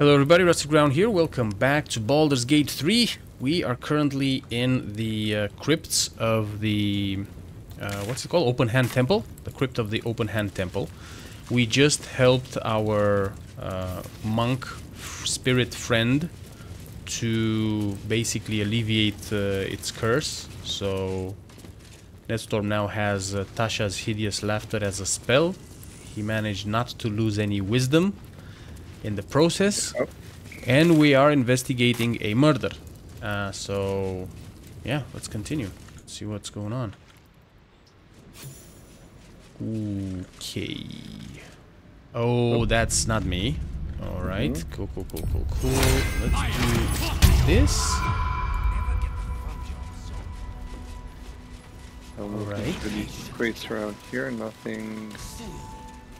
Hello everybody, Rusted Ground here. Welcome back to Baldur's Gate 3. We are currently in the uh, crypts of the... Uh, what's it called? Open Hand Temple? The crypt of the Open Hand Temple. We just helped our uh, monk spirit friend to basically alleviate uh, its curse. So Netstorm now has uh, Tasha's Hideous Laughter as a spell. He managed not to lose any wisdom in the process. Oh. And we are investigating a murder. Uh, so, yeah, let's continue. Let's see what's going on. Okay. Oh, that's not me. All right. Cool, cool, cool, cool, cool. Let's do this. Alright. looking crates around here. Nothing.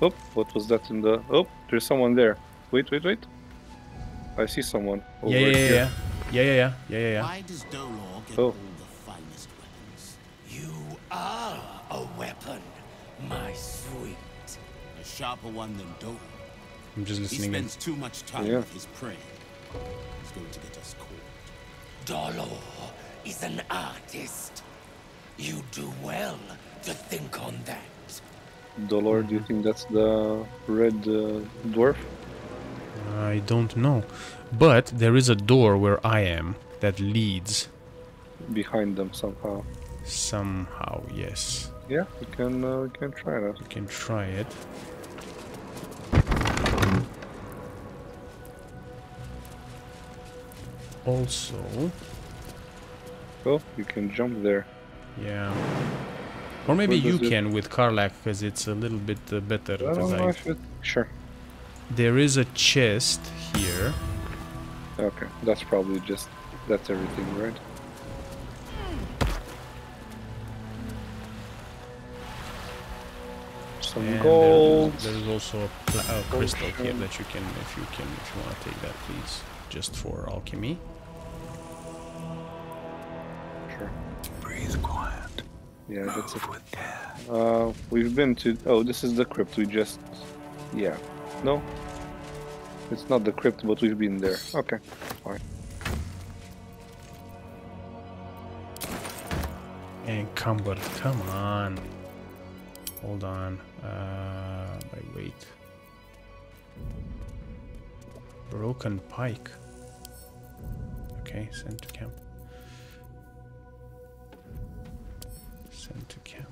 Oh, what was that in the? Oh, there's someone there. Wait, wait, wait. I see someone. Over Yeah, yeah, yeah, here. yeah. Yeah, yeah, yeah, yeah, yeah, yeah. Why does Dolor get Oh. all the finest weapons? You are a weapon, my sweet. A sharper one than Dolor. I'm just He listening in. spends too much time Yeah. with his prey. He's going to get us caught. Dolor is an artist. You do well to think on that. Dolor, do you think that's the red uh, dwarf? I don't know. But there is a door where I am that leads Behind them somehow. somehow, yes. Yeah, we can. Uh, we can try that. We can try it. Also, Oh, you can jump there. yeah. Or maybe you it- can with Karlach because it's a little bit uh, better. I don't 'cause know I- it. Sure. There is a chest here. Okay, that's probably just. That's everything, right? Some and gold. There is also a pla- uh, crystal here that you can, if you can, if you want to take that, please, just for alchemy. Sure. Breathe quiet. Yeah, that's it. Move. Uh, we've been to. Oh, this is the crypt. We just. Yeah. No. It's not the crypt, but we've been there. Okay. Fine. Encumbered. Come but come on. Hold on. Uh, by wait. Broken pike. Okay, sent to camp. Sent to camp.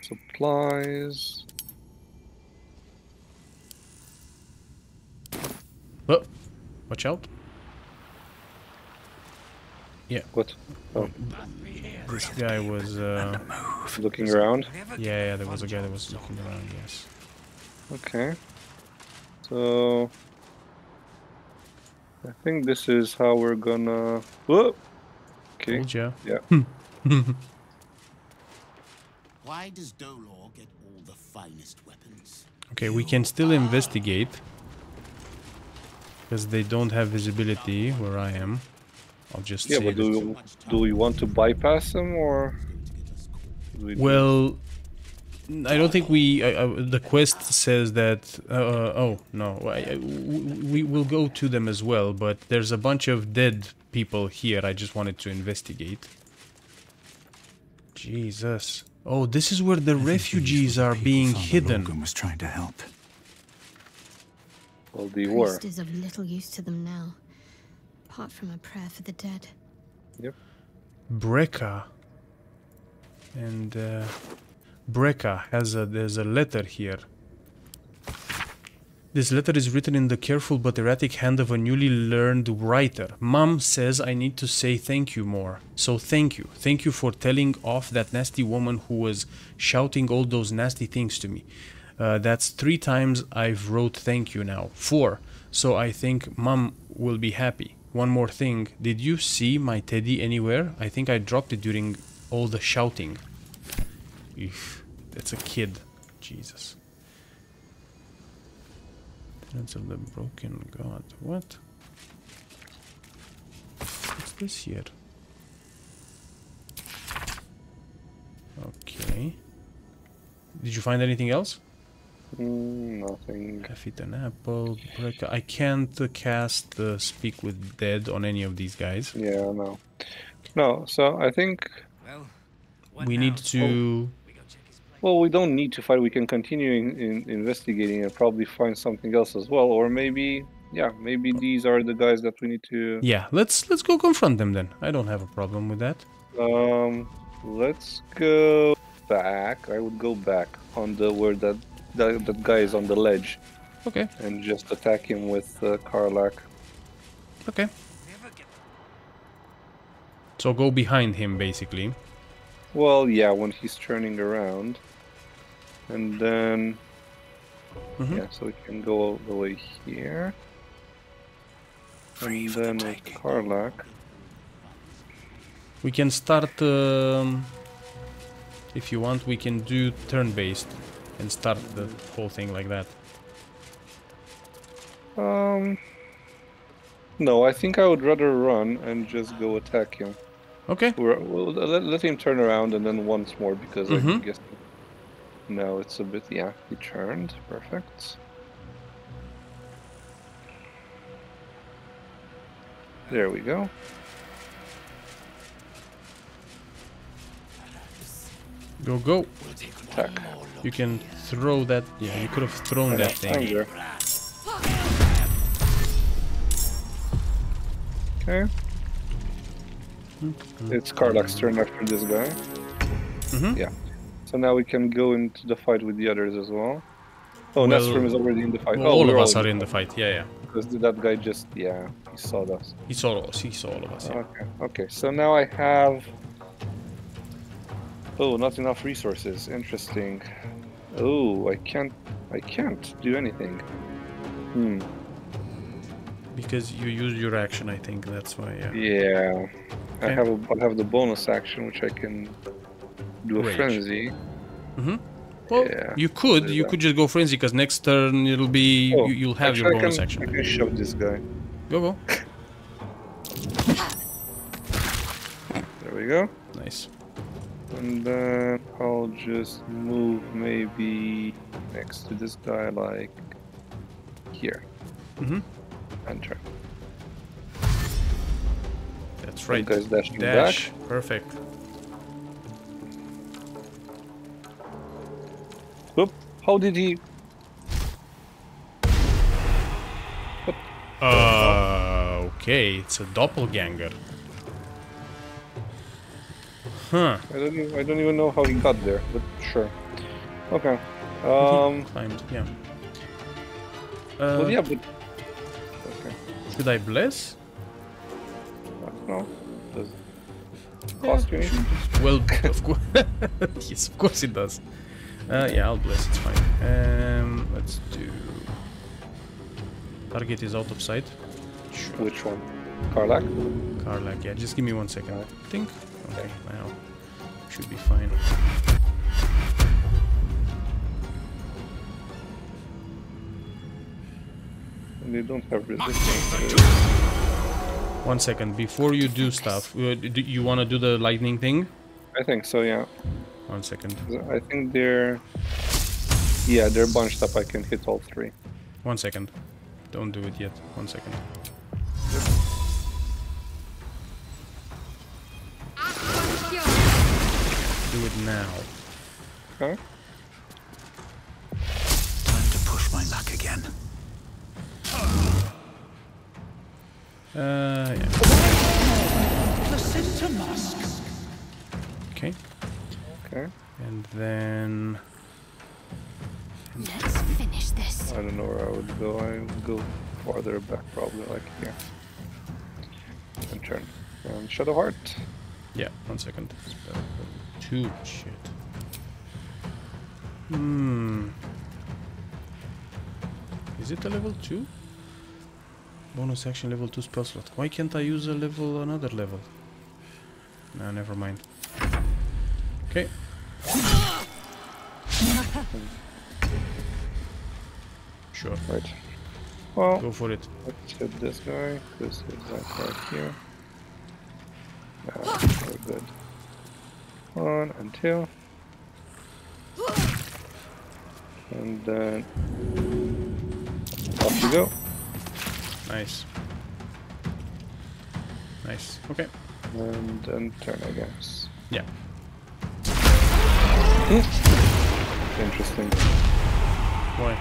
Supplies. Oh, watch out. Yeah. What? Oh, This guy was. Uh, looking around. yeah, yeah, there was a guy that was looking around. Yes. Okay. So. I think this is how we're gonna. Whoa! Okay. Told ya. Yeah. Why does Dolor get all the finest weapons? Okay, we can still investigate. Because they don't have visibility where I am. I'll just Yeah, say but do we, do we want to bypass them or? He's going to get us caught. do we Well, I don't think we. Uh, uh, the quest says that. Uh, uh, oh no, I, I- w- we will go to them as well. But there's a bunch of dead people here. I just wanted to investigate. Jesus. Oh, this is where the I refugees are being hidden. Lorgan was trying to help. Well, they were. Priest is of little use to them now, apart from a prayer for the dead. Yep. Breca. And uh, Brecca has a there's a letter here. This letter is written in the careful but erratic hand of a newly learned writer. Mom says I need to say thank you more. So thank you. Thank you for telling off that nasty woman who was shouting all those nasty things to me. Uh, that's three times I've wrote thank you now. Four. So I think mom will be happy. One more thing. Did you see my teddy anywhere? I think I dropped it during all the shouting. Eesh, that's a kid. Jesus. Tenants of the Broken God. What? What's this here? Okay. Did you find anything else? Mm, nothing. Have eaten apple. Break. I can't uh, cast uh, Speak with Dead on any of these guys. Yeah, no. No, so I think, Well, We now? need to. We go check his place. well, we don't need to fight. We can continue in, in investigating and probably find something else as well. Or maybe, yeah, maybe these are the guys that we need to. Yeah, let's let's go confront them then. I don't have a problem with that. Um, let's go back. I would go back on the where that that, that guy is on the ledge Okay. and just attack him with uh, Karlach. Okay. So go behind him basically. Well, yeah, when he's turning around, and then Mhm. yeah, so we can go all the way here, and then with Karlach. We can start. Um, if you want, we can do turn-based and start the whole thing like that. Um, no, I think I would rather run and just go attack him. Okay. We're, well, let, let him turn around and then once more because I Mhm. guess now it's a bit yeah he turned perfect. There we go. Go go. We'll take Attack. One more look You can throw that. Yeah, you could have thrown that thing. Okay. It's Karlach's turn after this guy. Mhm. Yeah. So now we can go into the fight with the others as well. Oh, Well, Netstorm is already in the fight. Well, oh, all of us are in the fight. Yeah, yeah. Because that guy just, yeah, he saw us. He saw us. He saw all of us. Yeah. Okay, okay. So now I have. Oh, not enough resources. Interesting. Oh, I can't. I can't do anything. Hmm. Because you use your action, I think that's why. Yeah. Yeah. I have a, I have the bonus action which I can do a Rage. frenzy. Well, Yeah, you could. You that. could just go frenzy because next turn it'll be Oh, you, you'll have your I bonus can, action. I can shove this guy. Go go. There we go. Nice. And then I'll just move maybe next to this guy, like here. Mhm. And turn. That's Right. guy's dashing Dash. Perfect. Whoop. How did he? Uh, okay, it's a doppelganger. Huh. I don't. Even, I don't even know how he got there, but sure. Okay. Um. Climbed. Yeah. Uh, well, yeah, but. Okay. Should I bless? No. Does it cost you anything? Well, of course. yes, of course it does. Uh, yeah, I'll bless. It's fine. Um, let's do. Target is out of sight. Sure. Which one? Karlach? Karlach, yeah. Just give me one second. I think. Okay, now should be fine. And they don't have resistance. One second. Before you do stuff, uh, do you want to do the lightning thing? I think so. Yeah. One second. I think they're. Yeah, they're bunched up. I can hit all three. One second. Don't do it yet. One second. Do it now. Okay. Time to push my luck again. Uh, yeah. Okay. Okay. And then Let's finish this. I don't know where I would go. I would go farther back, probably like here. And turn. And Shadowheart. yeah, one second. Spell two shit. Hmm. Is it a level two? Bonus action level two spell slot. Why can't I use a level another level? Nah, never mind. Okay. Sure, Right. Well, go for it. let's hit this guy. This is like right here. Yeah, we're good. One and two. And then off you go. Nice. Nice. Okay. And then turn, I guess. Yeah. Hmm. Interesting. Why?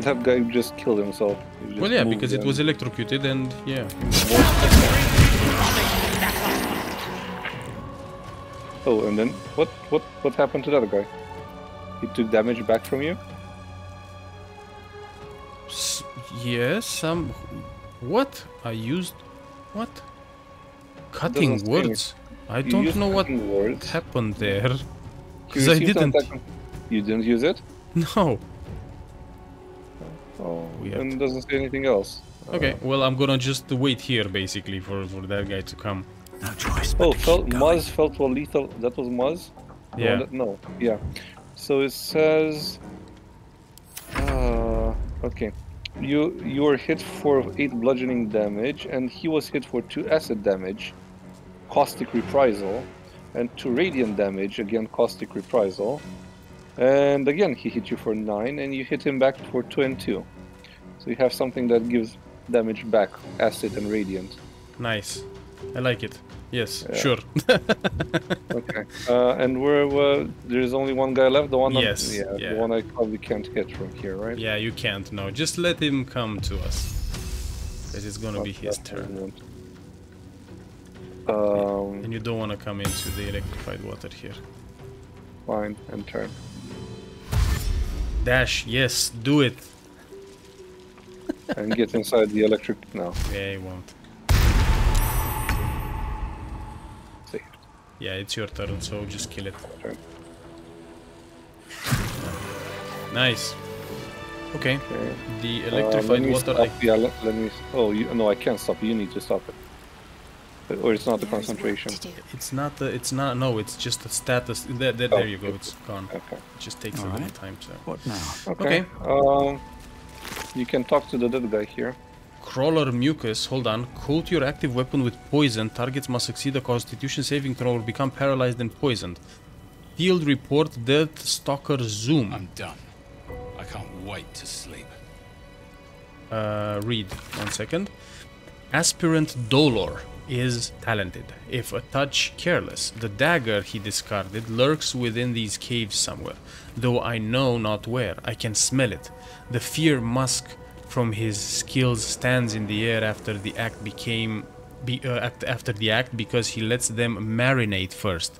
That guy just killed himself. Just Well, yeah, because it was electrocuted and yeah. Oh, and then what? What? What happened to that guy? He took damage back from you. S- yes, some. What? I used. What? Cutting words. I You don't know what words. happened there. Because I didn't. You didn't use it. No. Oh, Weird. and doesn't say anything else. Okay, uh, well, I'm gonna just wait here basically for, for that guy to come. No choice but Oh, to felt, keep going. Muzz felt for lethal. That was Muzz. Yeah. that- no. Yeah. So it says. Uh, okay. You you were hit for eight bludgeoning damage, and he was hit for two acid damage, caustic reprisal, and two radiant damage. Again, caustic reprisal, and again he hit you for nine, and you hit him back for two and two. So you have something that gives damage back, acid and radiant. Nice. I like it. Yes, Yeah. sure. Okay. Uh, and we're uh, there's only one guy left. The one. on- Yes, yeah, yeah. The one I probably can't hit from here, right? yeah, you can't. No, just let him come to us. Because it's gonna be his turn. Um, And you don't wanna come into the electrified water here. fine, and turn. Dash, yes, do it. And get inside the electric now. Yeah, he won't. Yeah, it's your turn, so just kill it. Turn. Nice. Okay, Okay. the Uh, electrified me water. I... Yeah, let, let me. Oh, you, no, I can't stop. You need to stop it. But- Or it's not the There is work concentration. It's not. The, it's not. No, it's just a status. There, there, there you go. It's gone. Okay. It just takes a Alright. little time. So. What now? Okay. Um, you can talk to the dead guy here. Crawler mucus. Hold on. Coat your active weapon with poison. Targets must succeed a Constitution saving throw or become paralyzed and poisoned. Field report. Death Stalker Zoom. I'm done. I can't wait to sleep. uh, read one second. Aspirant Dolor is talented. If a touch careless, the dagger he discarded lurks within these caves somewhere. Though I know not where, I can smell it. The fear musk from his skills stands in the air after the act became be, uh, after the act because he lets them marinate first.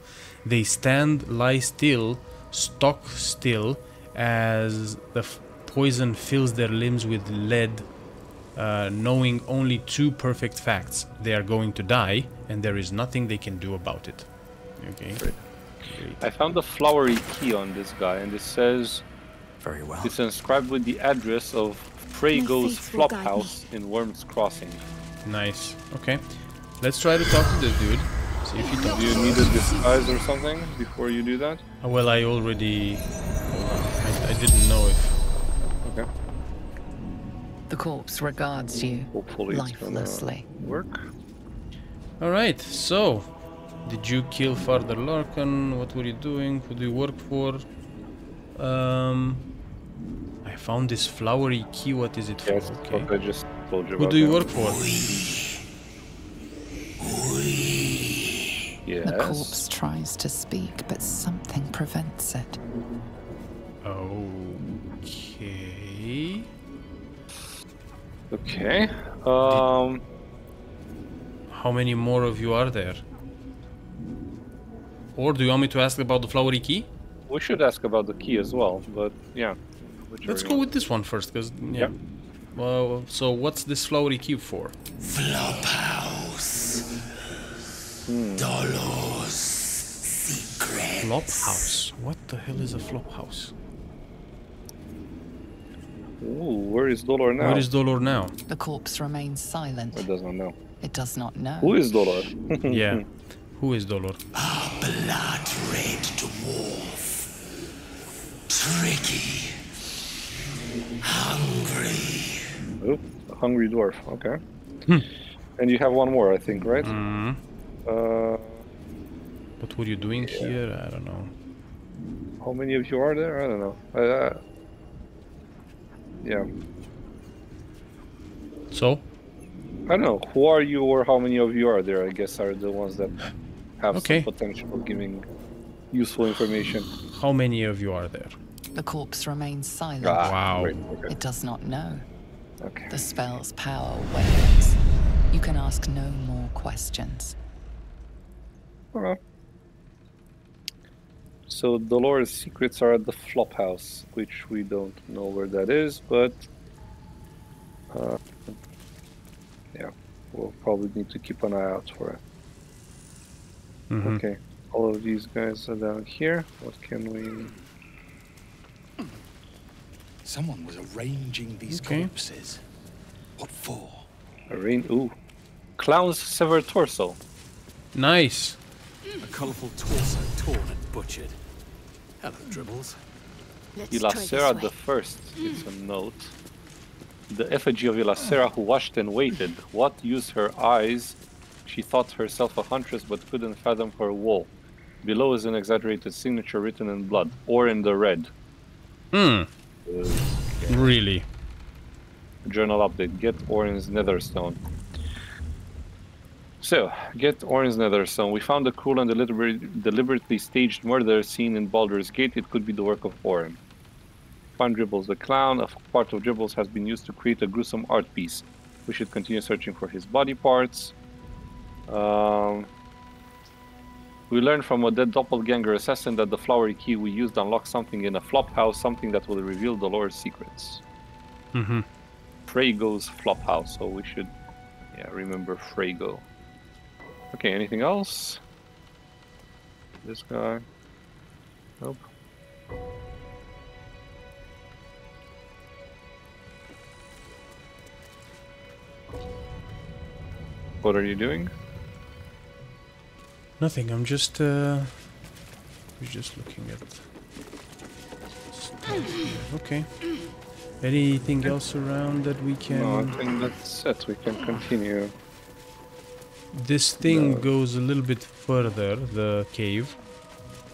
They stand, lie still, stock still, as the f- poison fills their limbs with lead, uh, knowing only two perfect facts: they are going to die, and there is nothing they can do about it. Okay. Great. I found a flowery key on this guy, and it says Very well. it's inscribed with the address of Fraygo's faith will. Flophouse in Wyrm's Crossing. Nice. Okay. Let's try to talk to this dude. See if he talks. Do you need a disguise or something before you do that? Uh, Well, I already. I, I didn't know if. Okay. The corpse regards you Hopefully it's lifelessly. work. All right. So, did you kill Father Lorgan? What were you doing? Who do you work for? Um, I found this flowery key. What is it for? Yes, okay. what I just told you Who about. do you yeah. work for? Yes. The corpse tries to speak, but something prevents it. Okay. Okay. Um. How many more of you are there? Or do you want me to ask about the flowery key? We should ask about the key as well, but yeah. Whichever Let's go with this one first, because yeah. Yep. Well, so what's this flowery cube for? Flophouse. Hmm. Dolor's secret. Flop house. What the hell is a flophouse? Ooh, where is Dolor now? Where is Dolor now? The corpse remains silent. It does not know. It does not know. Who is Dolor? yeah. Who is Dolor? Blood red dwarf. Tricky. Hungry. Oh, hungry dwarf. Okay. And you have one more, I think, right? Mm. Uh, What were you doing here? I don't know. How many of you are there? I don't know. Uh, yeah, So, I don't know. Who are you or how many of you are there? I guess are the ones that have Okay. some potential of giving useful information. how many of you are there? The corpse remains silent. Ah, Wow. great, Okay. It does not know. okay. The spell's power wanes. You can ask no more questions. Okay. So Dolor's secrets are at the flop house, which we don't know where that is, but uh, yeah, we'll probably need to keep an eye out for it. Mhm. Okay, all of these guys are down here. What can we? Someone was arranging these Okay. corpses. What for? Arrange? Ooh, clown's severed torso. Nice. A colourful torso torn and butchered. Hello, Dribbles. Let's try Ilacera the. First. It's a note. The effigy of Ilacera who watched and waited. What used her eyes? She thought herself a huntress but couldn't fathom her woe. Below is an exaggerated signature written in blood, or in the red. Hmm. Really? Journal update. Get Orin's Netherstone. So, get Orin's Netherstone. We found a cruel and deliber- deliberately staged murder scene in Baldur's Gate. It could be the work of Orin. Find Dribbles the Clown. A part of Dribbles has been used to create a gruesome art piece. We should continue searching for his body parts. Um, we learned from a dead doppelganger assassin that the flowery key we used unlocks something in a flop house, something that will reveal Dolor's secrets. Mm-hmm. Fraygo's Flophouse, so we should yeah, remember Freygo. Okay, anything else? This guy. Nope. What are you doing? Nothing. I'm just uh, we're just looking at. stuff here. Okay. Anything else around that we can? No, I think that's it. We can continue. This thing goes a little bit further, the cave,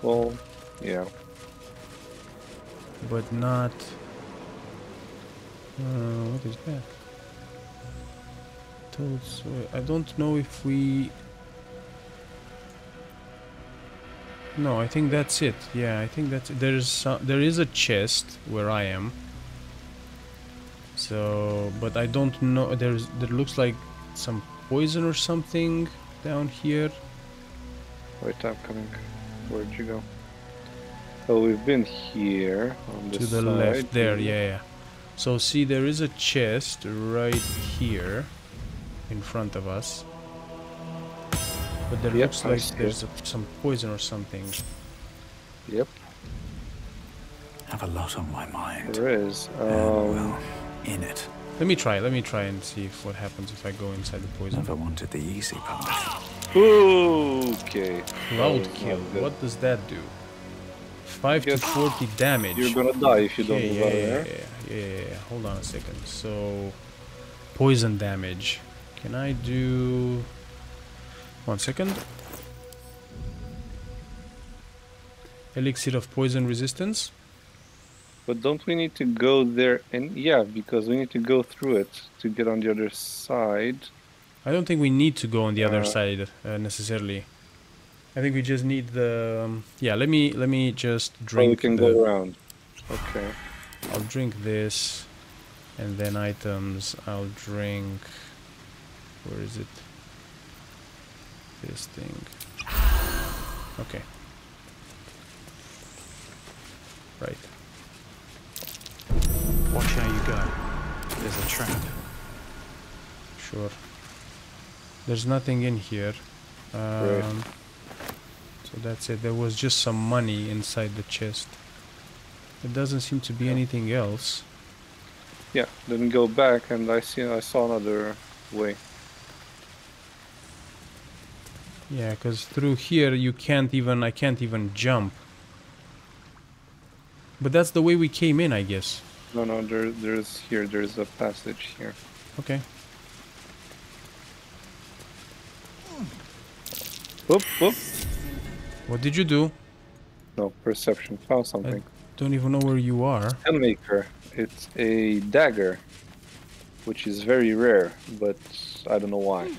Well, yeah. but not. Uh, what is that? Toad soil. I don't know if we. No, I think that's it. Yeah, I think that's there's some, there is a chest where I am. So, but I don't know. There's there looks like some poison or something down here. Wait, I'm coming. Where'd you go? Oh, we've been here on to the side. left there yeah, yeah so see there is a chest right here in front of us but there Yep, looks like there's a, some poison or something Yep, Have a lot on my mind. there is. and, Um, well, in it. let me try let me try and see if what happens if I go inside the poison Never wanted the easy path. okay. cloud kill what does that do 5 to 40 damage You're gonna die if you don't Okay, move yeah, out of yeah, there. yeah, yeah, yeah, yeah. Hold on a second. So, poison damage. Can I do? One second. Elixir of poison resistance. But don't we need to go there? And yeah, because we need to go through it to get on the other side. I don't think we need to go on the other Uh, side uh, necessarily. I think we just need the. Um, yeah, let me let me just Or we drink. can the, go around. Okay. I'll drink this, and then items. I'll drink. Where is it? This thing. Okay. Right. Watch how you go. There's a trap. Sure. There's nothing in here. Um, So that's it. There was just some money inside the chest. It doesn't seem to be anything else. Yeah. Then go back, and I see. I saw another way. Yeah, because through here you can't even. I can't even jump. But that's the way we came in, I guess. No, no. There, there's here. There's a passage here. Okay. Whoop, whoop. What did you do? No, perception. Found something. Don't even know where you are. Handmaker. It's a dagger, which is very rare, but I don't know why.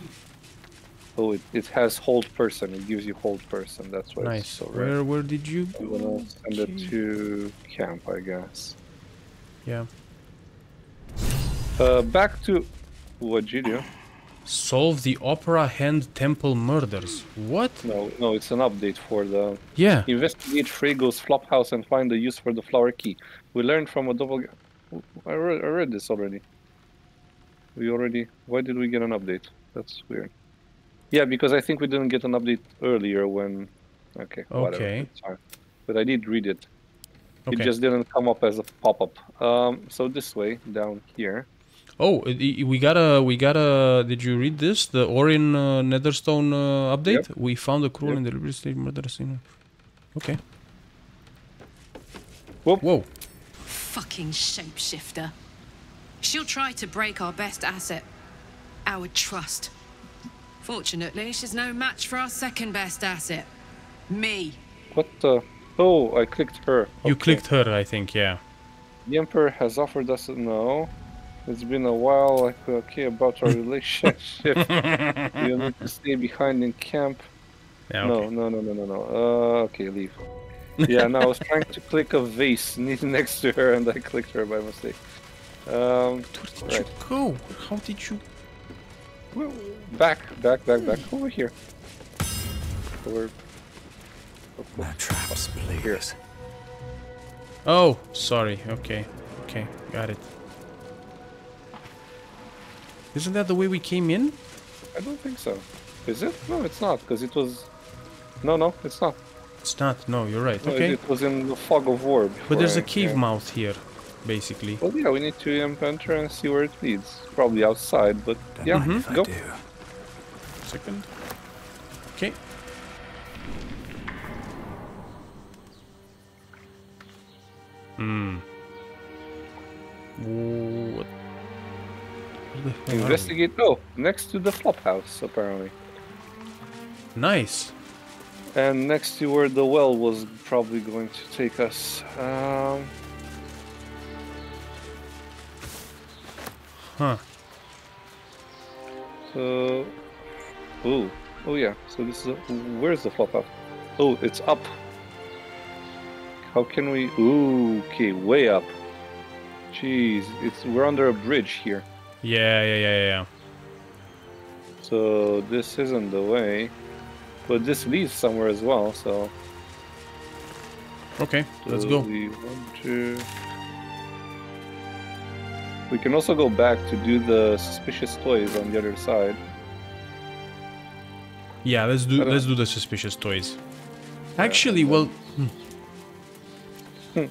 Oh, it, it has hold person. It gives you hold person. That's why Nice. it's so rare. Where where did you I'm gonna send it to camp, I guess. Yeah. Uh, back to what you do? Solve the Open Hand Temple murders. What? No, no, it's an update for the Yeah. investigate Fraygo's flop house and find the use for the flower key. We learned from a double. I read, I read this already. We already. Why did we get an update? That's weird. Yeah, because I think we didn't get an update earlier when. Okay. Whatever, Okay. it's. But I did read it. It just didn't come up as a pop-up. Um, so this way, down here. Oh, i- i- we got a we got a. Did you read this? The Orin uh, Netherstone uh, update. We found a cruel Yep. and deliberate state murder scene. Okay. Whoa. Whoa. Fucking shapeshifter. She'll try to break our best asset, our trust. Fortunately, she's no match for our second best asset, me. What the? Oh, I clicked her. You clicked her, I think. Yeah. The Emperor has offered us a no. It's been a while, like, okay, about our relationship. you need to stay behind in camp. Yeah. No, Okay. no, no, no, no, no. Uh, okay, leave. Yeah, no, I was trying to click a vase ne- next to her and I clicked her by mistake. Um, Where did right. you go? How did you? Well, Back, back, back, back. Over here. Over. No traps, please. Oh, sorry. Okay. Okay. Got it. Isn't that the way we came in? I don't think so. Is it? No, it's not, because it was. No, no, it's not. It's not. No, you're right. No, Okay. it was in the fog of war. But there's a cave yeah. mouth here, basically. Well, yeah, we need to enter and see where it leads. Probably outside, but Don't yeah, mind if I go. do. Second. Okay. Hmm. What? The hell are we? Investigate. Oh, next to the flop house, apparently. Nice. And next to where the well was probably going to take us. Um, Huh. so. Oh, oh yeah. So this is. A, where's the flop up? Oh, it's up. How can we? Ooh, okay, way up. Jeez, it's we're under a bridge here. Yeah, yeah, yeah, yeah. So this isn't the way, but this leads somewhere as well. So Okay, let's go. We want to. We can also go back to do the suspicious toys on the other side. Yeah, let's do let's do the suspicious toys. Actually, well, hmm.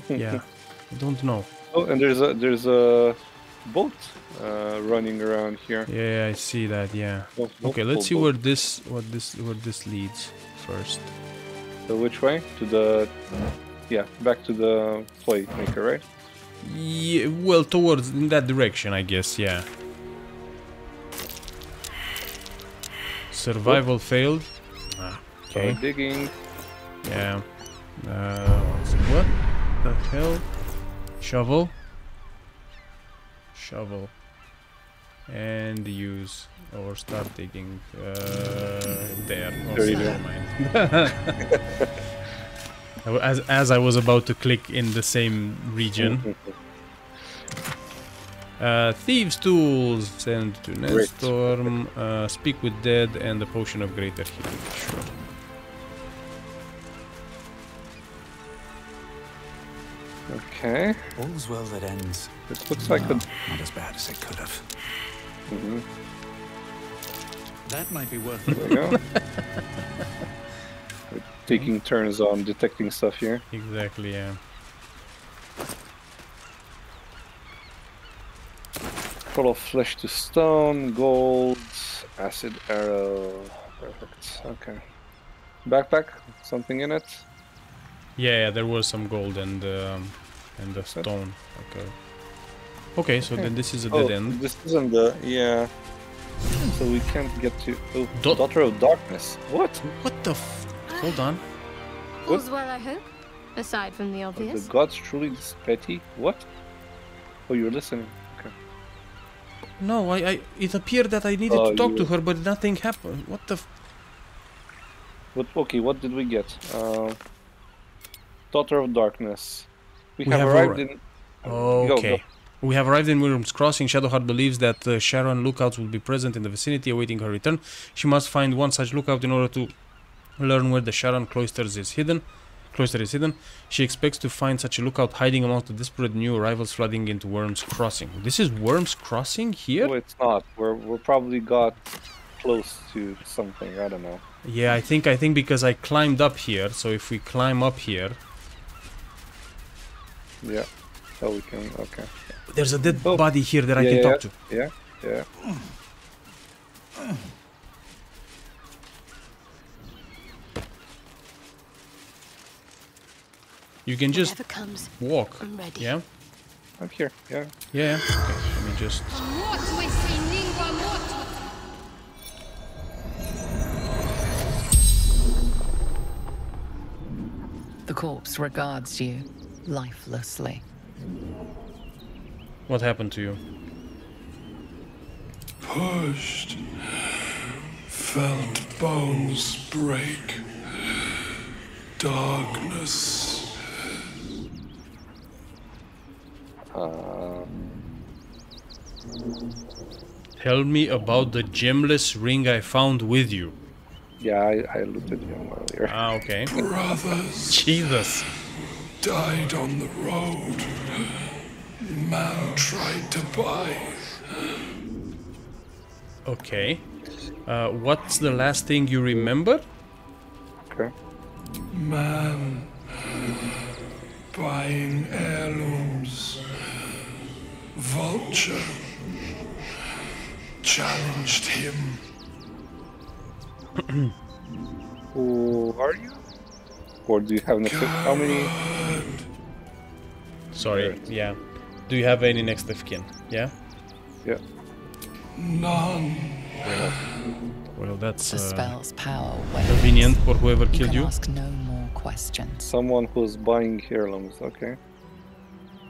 yeah, I don't know. Oh, and there's a there's a boat uh, running around here. Yeah, I see that. Yeah. Okay, let's see where this what this where this leads first. So which way? To the yeah, back to the toy maker, right? Yeah, well, towards in that direction, I guess. Yeah. Survival failed. Ah, okay. digging. Yeah. Uh, what the hell? Shovel. Shovel. And use or start digging. Uh, there. Oh, There you never go. mind. I w- as as I was about to click in the same region. Uh, thieves' tools. Send to Great. Netstorm. Uh, speak with dead and the potion of greater healing. Sure. Okay. All's well that ends. It looks like a. Well, not as bad as it could have. Mhm, That might be worth There we go. We're taking turns on detecting stuff here. Exactly. Yeah. Full of flesh to stone, gold, acid arrow. Perfect. Okay. Backpack? Something in it? Yeah, yeah, there was some gold and um, and the stone. Okay. Okay, so then this is a Oh, dead end. this isn't the. Yeah. So we can't get to. Oh, Dot- Daughter of Darkness. What? What the? F- Hold on. All's well, I hope. Aside from the Are the gods truly this petty? What? Oh, you're listening. Okay. No, I, I it appeared that I needed Oh, to talk you- to her, but nothing happened. What the? F But okay, what did we get? Uh, Daughter of Darkness. We, We have, have arrived arri- in. Go, okay. go. We have arrived in Wyrm's Crossing. Shadowheart believes that uh, Sharran lookouts will be present in the vicinity awaiting her return. She must find one such lookout in order to learn where the Sharran cloisters is hidden. Cloister is hidden. She expects to find such a lookout hiding amongst the desperate new arrivals flooding into Wyrm's Crossing. This is Wyrm's Crossing here? No, it's not. We're we're probably got close to something. I don't know. Yeah, I think I think because I climbed up here. So if we climb up here, Yeah. So we can. Okay. there's a dead Oh. body here that I can yeah, talk to. Yeah. Yeah. You can just comes, walk. I'm ready. Yeah. I'm here. Yeah. Yeah. yeah. Okay. Let me just. The corpse regards you lifelessly. What happened to you? Pushed. Felt bones break. Darkness. Uh, Tell me about the gemless ring I found with you. yeah. I, I looted him earlier. Ah, okay. Brothers Jesus. died on the road. Man tried to buy. Okay. Uh, what's the last thing you remember? Okay. Man buying heirlooms. Vulture challenged him. Who are you? Or do you have an effect? How many? Sorry. Yeah. Do you have any next of kin? Yeah. Yeah. None. Well, that's The uh, spell's power wanes. convenient for whoever You killed can you. ask no more questions. Someone who's buying heirlooms. Okay.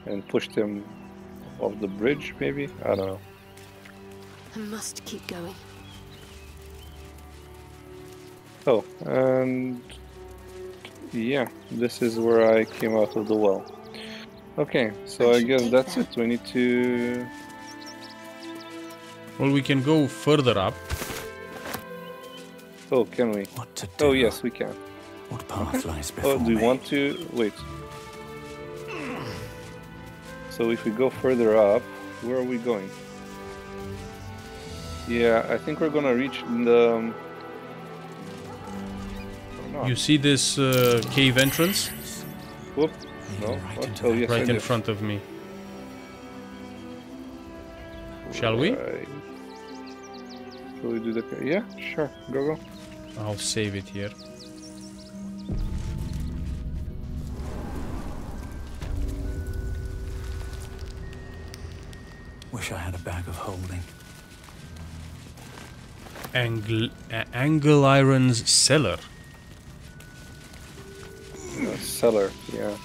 And pushed him off the bridge, maybe. I don't know. I must keep going. Oh, and yeah, this is where I came out of the well. Okay, so I I guess that's that. it. We need to. Well, we can go further up. Oh, can we? What to oh, do? Oh, yes, we can. What path lies before Oh, do you me? want to wait? So if we go further up, where are we going? Yeah, I think we're gonna reach the. um. You see this uh, cave entrance Whoop. No. Right Oh yes, right in front of me? Shall we? Right. Shall we do that? Yeah, sure. Go go. I'll save it here. I wish I had a bag of holding. Angle, uh, Angleiron's cellar. Uh, cellar. Yeah.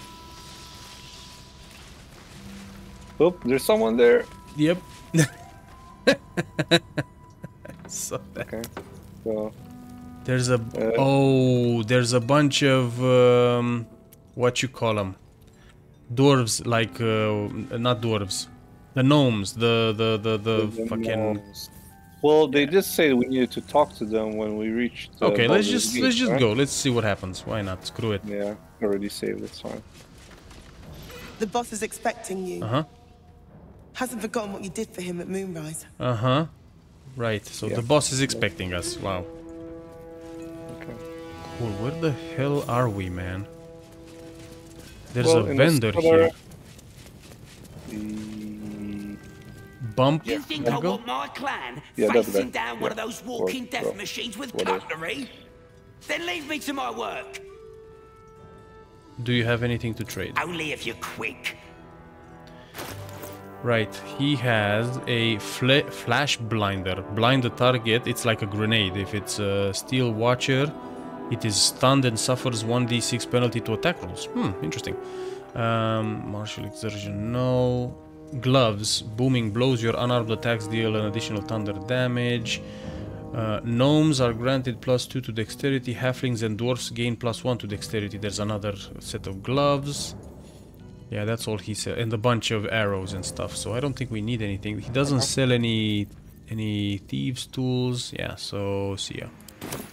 Oh, there's someone there. Yep. so that- Okay. So there's a Uh, oh, there's a bunch of um, what you call them, dwarves like uh, not dwarves, the gnomes, the the the the, the fucking. gnomes. Well, they did say we needed to talk to them when we reached. uh, Okay, let's just Gate, let's just right? go. Let's see what happens. Why not? Screw it. Yeah, already saved. It's fine. The boss is expecting you. Uh huh. Hasn't forgotten what you did for him at Moonrise. Uh huh. Right. So Yeah. the boss is expecting us. Wow. Okay. Cool. Where the hell are we, man? There's Well, a vendor here. Bump. You think I want my clan Yeah, facing better. down one of those walking Or- death well, machines with whatever. cutlery? Then leave me to my work. Do you have anything to trade? Only if you're quick. Right, he has a fla- flash blinder. Blind the target, it's like a grenade. If it's a steel watcher, It is stunned and suffers 1d6 penalty to attack rolls. Hmm, interesting. Um, martial exertion, no. Gloves. Booming blows your unarmed attacks deal an additional thunder damage. Uh, gnomes are granted plus 2 to dexterity. Halflings and dwarfs gain plus 1 to dexterity. There's another set of gloves. Yeah, that's all he said. And a bunch of arrows and stuff. So I don't think we need anything. He doesn't sell any any thieves tools. Yeah, so see ya.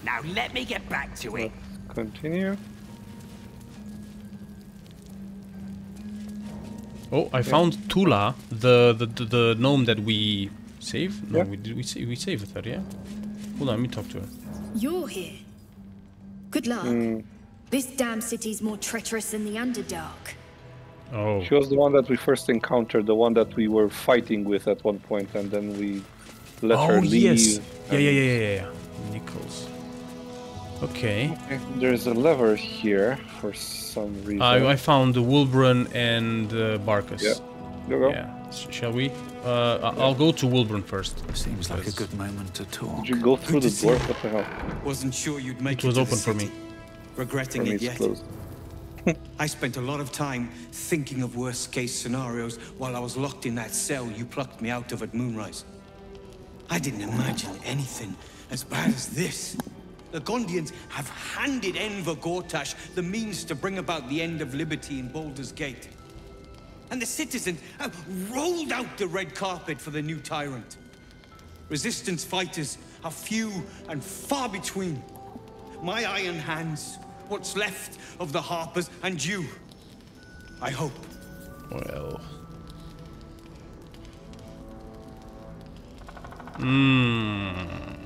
Now let me get back to it. Continue. Oh, I found Tula, the, the the the gnome that we saved. No, Yeah. we did we save we saved her. Yeah. Hold on, let me talk to her. You're here. Good luck. Hmm. This damn city's more treacherous than the Underdark. Oh. She was the one that we first encountered, the one that we were fighting with at one point, and then we let her oh leave. yes. Yeah, yeah, yeah, yeah, yeah. Nichols. Okay. Okay, There's a lever here for some reason. I, I found the Wulbren and uh, Barcus. Yeah. Go, go. Yeah. Shall we? Uh, I- I'll go to Wulbren first. Seems like a good moment to talk. Did you go through the door? What the hell? Wasn't sure you'd make It It was open for me. Regretting For me, it yet? closed. I spent a lot of time thinking of worst case scenarios while I was locked in that cell you plucked me out of at Moonrise. I didn't imagine anything as bad as this. The Gondians have handed Enver Gortash the means to bring about the end of liberty in Baldur's Gate. And the citizens have rolled out the red carpet for the new tyrant. Resistance fighters are few and far between. My iron hands, what's left of the Harpers, and you. I hope. Well. Hmm.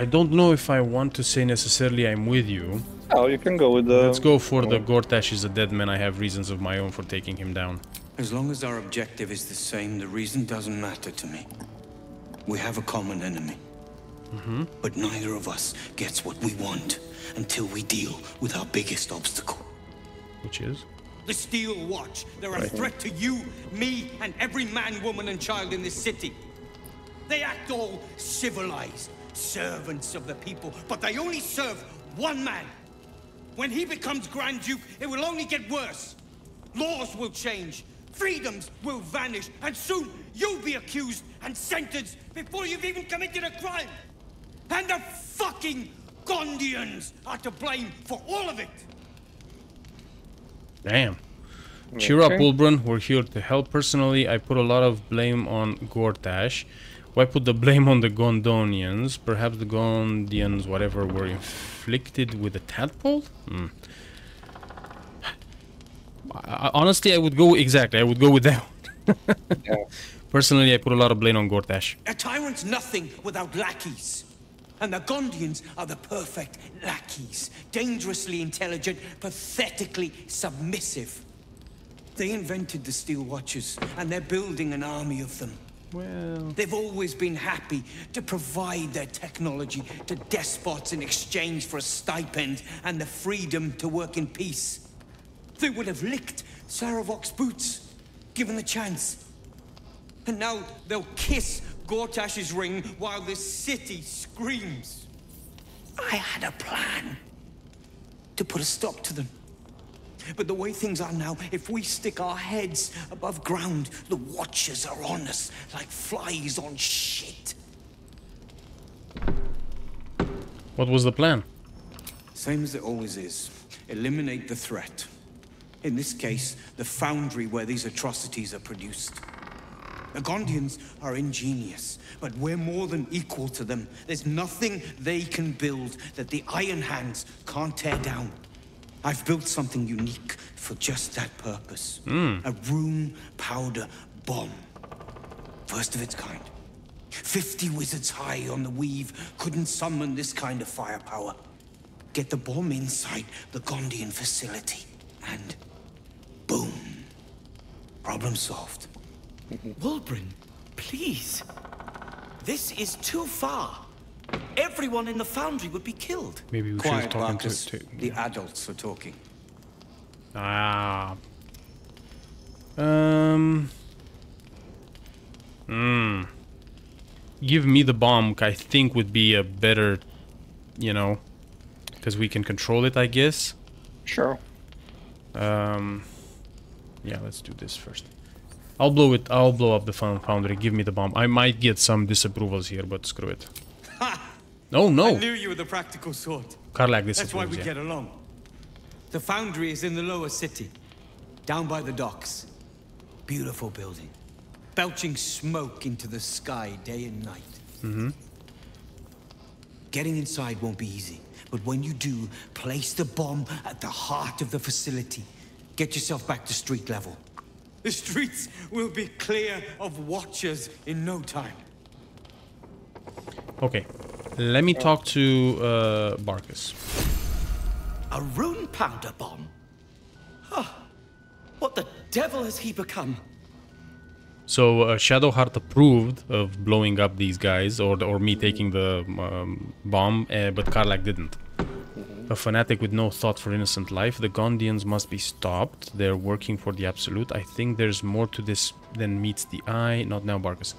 I don't know if I want to say necessarily I'm with you. Oh, you can go with the. Let's go for the Gortash is a dead man. I have reasons of my own for taking him down. As long as our objective is the same, the reason doesn't matter to me. We have a common enemy. Mm-hmm. But neither of us gets what we want until we deal with our biggest obstacle. Which is? The Steel Watch. They're a threat to you, me, and every man, woman, and child in this city. They act all civilized, servants of the people, but they only serve one man. When he becomes Grand Duke, it will only get worse. Laws will change, freedoms will vanish, and soon you'll be accused and sentenced before you've even committed a crime. And the fucking Gondians are to blame for all of it. Damn. Cheer up, Okay. Wulbren. We're here to help. Personally, I put a lot of blame on Gortash. Why put the blame on the Gondonians? Perhaps the Gondians, whatever, were inflicted with a tadpole? Hmm. I- I- honestly, I would go exactly. I would go with that. one. Personally, I put a lot of blame on Gortash. A tyrant's nothing without lackeys. And the Gondians are the perfect lackeys. Dangerously intelligent, pathetically submissive. They invented the Steel Watchers, and they're building an army of them. Well... They've always been happy to provide their technology to despots in exchange for a stipend and the freedom to work in peace. They would have licked Sarevok's boots, given the chance. And now they'll kiss Gortash's ring while the city screams. I had a plan to put a stop to them. But the way things are now, if we stick our heads above ground, the Watchers are on us like flies on shit. What was the plan? Same as it always is. Eliminate the threat. In this case, the foundry where these atrocities are produced. The Gondians are ingenious, but we're more than equal to them. There's nothing they can build that the Iron Hands can't tear down. I've built something unique for just that purpose. Hmm. A rune powder bomb. First of its kind. Fifty wizards high on the weave couldn't summon this kind of firepower. Get the bomb inside the Gondian facility, and boom. Problem solved. Wulbren, please. This is too far. Everyone in the foundry would be killed. Maybe we Quiet, should have talking to, Barcus. to... The adults are talking. Ah. Um. Hmm. give me the bomb, I think would be a better, you know, because we can control it, I guess. Sure. Um, yeah, let's do this first. I'll blow it. I'll blow up the foundry. Give me the bomb. I might get some disapprovals here, but screw it. No, no. I knew you were the practical sort. Karlach That's why we yeah. get along. The foundry is in the lower city, down by the docks. Beautiful building, belching smoke into the sky day and night. Mm-hmm. Getting inside won't be easy, but when you do, place the bomb at the heart of the facility. Get yourself back to street level. The streets will be clear of watchers in no time. Okay, let me talk to uh, Barcus. A rune powder bomb? Huh. What the devil has he become? So uh, Shadowheart approved of blowing up these guys, or or me taking the um, bomb, uh, but Karlach didn't. A fanatic with no thought for innocent life. The Gondians must be stopped. They're working for the absolute. I think there's more to this than meets the eye. Not now, Barcus.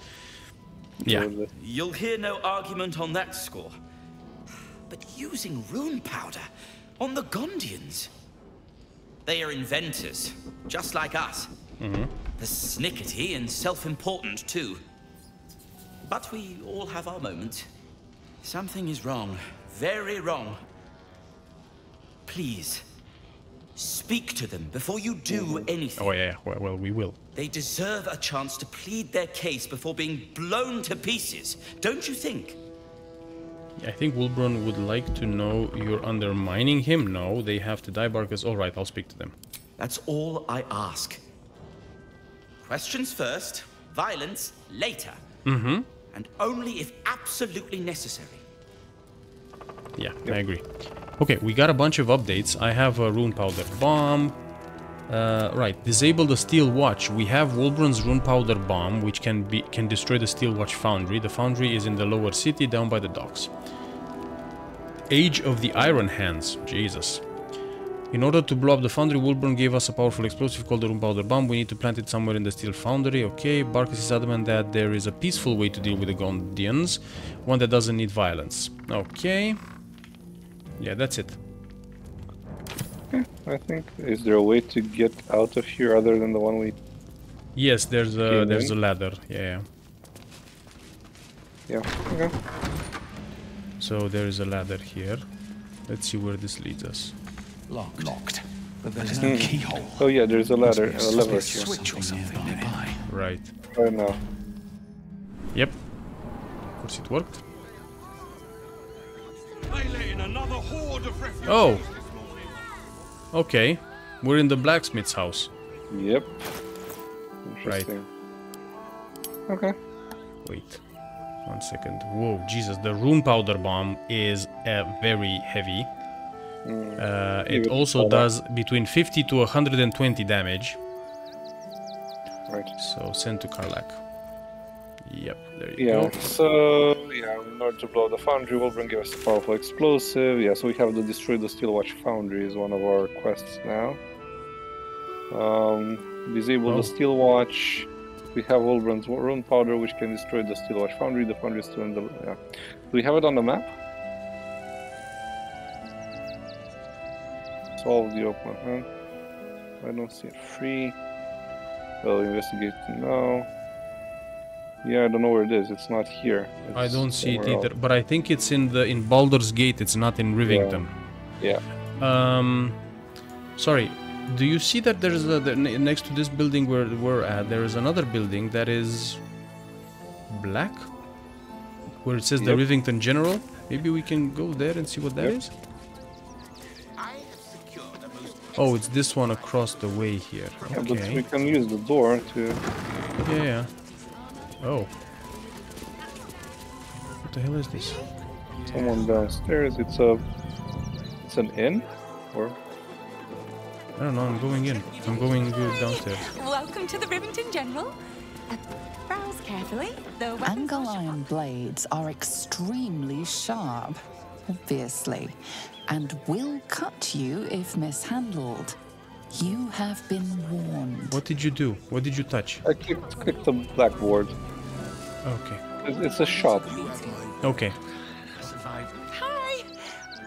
Yeah. You'll hear no argument on that score. But using rune powder on the Gondians? They are inventors, just like us. Mm-hmm. The snickety and self-important too. But we all have our moments. Something is wrong. Very wrong. Please, speak to them before you do anything. Oh yeah. Well, well, we will. They deserve a chance to plead their case before being blown to pieces, don't you think? I think Wulbren would like to know you're undermining him. No, they have to die, Barcus. All right, I'll speak to them. That's all I ask. Questions first, violence later, Mm-hmm. and only if absolutely necessary. Yeah, I agree. Okay, we got a bunch of updates. I have a rune powder bomb. Uh, right, disable the steel watch. We have Wulbren's rune powder bomb, which can be can destroy the steel watch foundry. The foundry is in the lower city, down by the docks. Age of the Iron Hands. Jesus. In order to blow up the foundry, Wulbren gave us a powerful explosive called the rune powder bomb. We need to plant it somewhere in the steel foundry. Okay, Barcus is adamant that there is a peaceful way to deal with the Gondians, one that doesn't need violence. Okay. Yeah, that's it. I think. Is there a way to get out of here other than the one we? Yes, there's a Came there's a ladder. Yeah. Yeah. Okay. So there is a ladder here. Let's see where this leads us. Locked. Locked. But there's no Hmm. keyhole. Oh yeah, there's a ladder and a lever here. switch or something nearby. Right. Right now. Yep. Of course it worked. Oh. Okay. We're in the blacksmith's house. Yep. Right. Okay. Wait. One second. Whoa, Jesus. The rune powder bomb is uh, very heavy. Uh, it it also all does between 50 to 120 damage. Right. So send to Karlach. Yep, there you Yeah. go. So yeah, in order to blow the foundry, Wulbren give us a powerful explosive. Yeah. So we have to destroy the Steel Watch foundry is one of our quests now. Um, disable Oh. the Steel Watch. We have Wulbren's rune powder, which can destroy the Steel Watch foundry. The foundry is still in the. Yeah. Do we have it on the map? Solve the open. Huh? I don't see it. Free. Well, investigate now. Yeah, I don't know where it is. It's not here. I don't see it either, else. but I think it's in the in Baldur's Gate. It's not in Rivington. Yeah. Um, sorry. Do you see that there's a the, next to this building where we're at? There is another building that is black, where it says the Rivington General. Maybe we can go there and see what that Yep. is. Oh, it's this one across the way here. Yeah, but we can use the door to. Yeah, yeah. Oh. What the hell is this? Someone downstairs. It's a. It's an inn, or I don't know. I'm going in. I'm going uh, downstairs. Welcome to the Rivington General. Uh, browse carefully. The weapons Angleiron blades are extremely sharp, obviously, and will cut you if mishandled. You have been warned. What did you do? What did you touch? I clicked, clicked the blackboard. Okay. It's- It's a shop. Okay. Hi!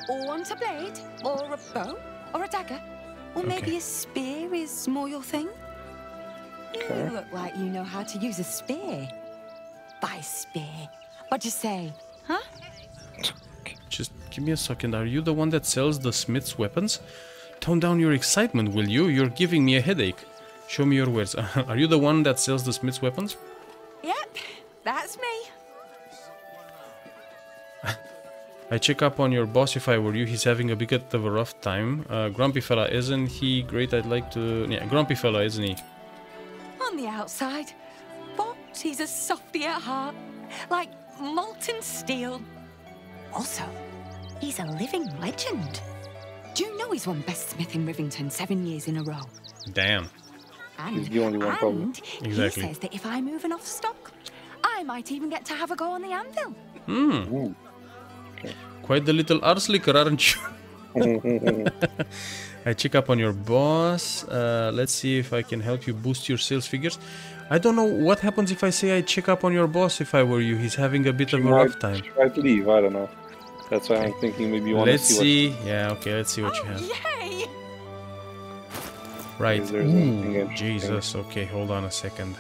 Want a blade? Or a bow? Or a dagger? Or maybe Okay. a spear is more your thing? Okay. You look like you know how to use a spear. By spear. What'd you say? Huh? Just give me a second. Are you the one that sells the smith's weapons? Tone down your excitement, will you? You're giving me a headache. Show me your wares. Are you the one that sells the smith's weapons? Yep, that's me. I check up on your boss if I were you. He's having a bit of a rough time. Uh, grumpy fella, isn't he great? I'd like to... Yeah, grumpy fella, isn't he? On the outside. But he's a softy at heart. Like molten steel. Also, he's a living legend. Do you know he's won Best Smith in Rivington seven years in a row? Damn. And, He's the only one, probably. and Exactly. he says that if I move enough stock, I might even get to have a go on the anvil. Hmm. Quite the little arse licker, aren't you? I check up on your boss. Uh, let's see if I can help you boost your sales figures. I don't know what happens if I say I check up on your boss if I were you. He's having a bit of a rough time. She might leave. I don't know. That's why I'm thinking maybe you want Let's to see. see. Yeah, okay, let's see what you have. Oh, yay! Right. If there's anything Ooh. Jesus. Okay, hold on a second.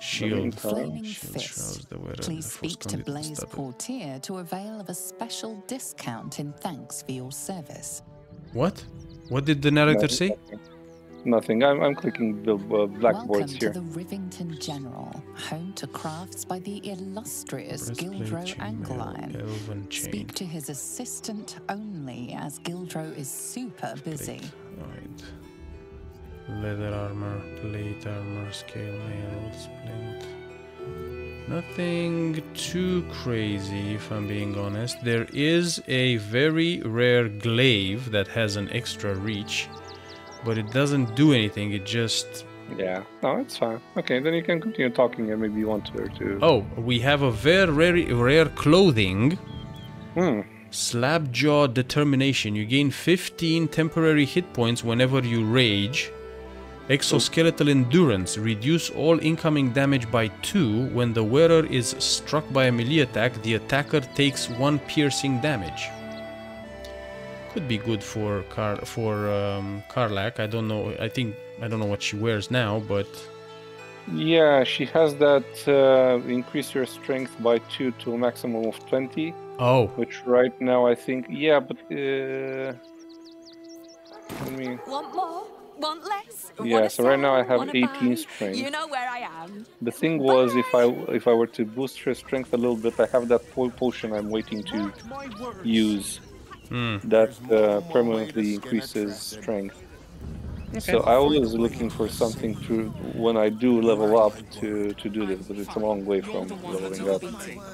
Shield. Flaming Shield Fist. shrouds the wearer, Please speak to force-condit Blaze stab it. Courtier to avail of a special discount in thanks for your service. What? What did the narrator say? Nothing. I'm, I'm clicking the uh, Welcome to here. the Rivington General, home to crafts by the illustrious Breastplate, Gildro chainmail, Angleiron. elven chain. Speak to his assistant only, as Gildro is super busy. Right. Leather armor, plate armor, scale mail, splint. Nothing too crazy, if I'm being honest. There is a very rare glaive that has an extra reach, but it doesn't do anything. It just. Yeah. No, it's fine. Okay, then you can continue talking and maybe you want her to. Oh, we have a very rare, rare clothing. Hmm. Slabjaw Determination. You gain 15 temporary hit points whenever you rage. Exoskeletal Endurance. Reduce all incoming damage by 2. When the wearer is struck by a melee attack, the attacker takes 1 piercing damage. Could be good for Car for um, Karlach. I don't know. I think I don't know what she wears now, but Yeah, she has that uh, increase your strength by two to a maximum of twenty. Oh. Which right now I think yeah, but uh, I mean Want more? Want less? yeah. Wanna So right now I have 18 buy? strength. You know where I am. The thing was, if I if I were to boost her strength a little bit, I have that potion I'm waiting to use Hmm. that uh, permanently increases strength. Okay. So I always looking for something to when I do level up to to do this, but it's a long way from leveling up,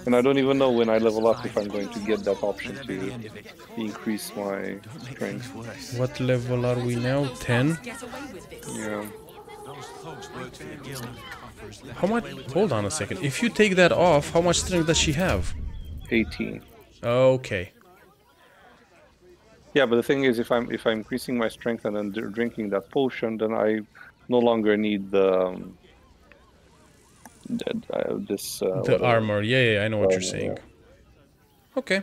and I don't even know when I level up if I'm going to get that option to increase my strength. what level are we now? 10? Yeah. How much? Hold on a second. If you take that off, how much strength does she have? 18. Okay. Yeah, but the thing is, if I'm if I'm increasing my strength and then drinking that potion, then I no longer need the um, th- uh, this uh, The armor. Yeah, yeah, I know what you're Armor, saying. Okay.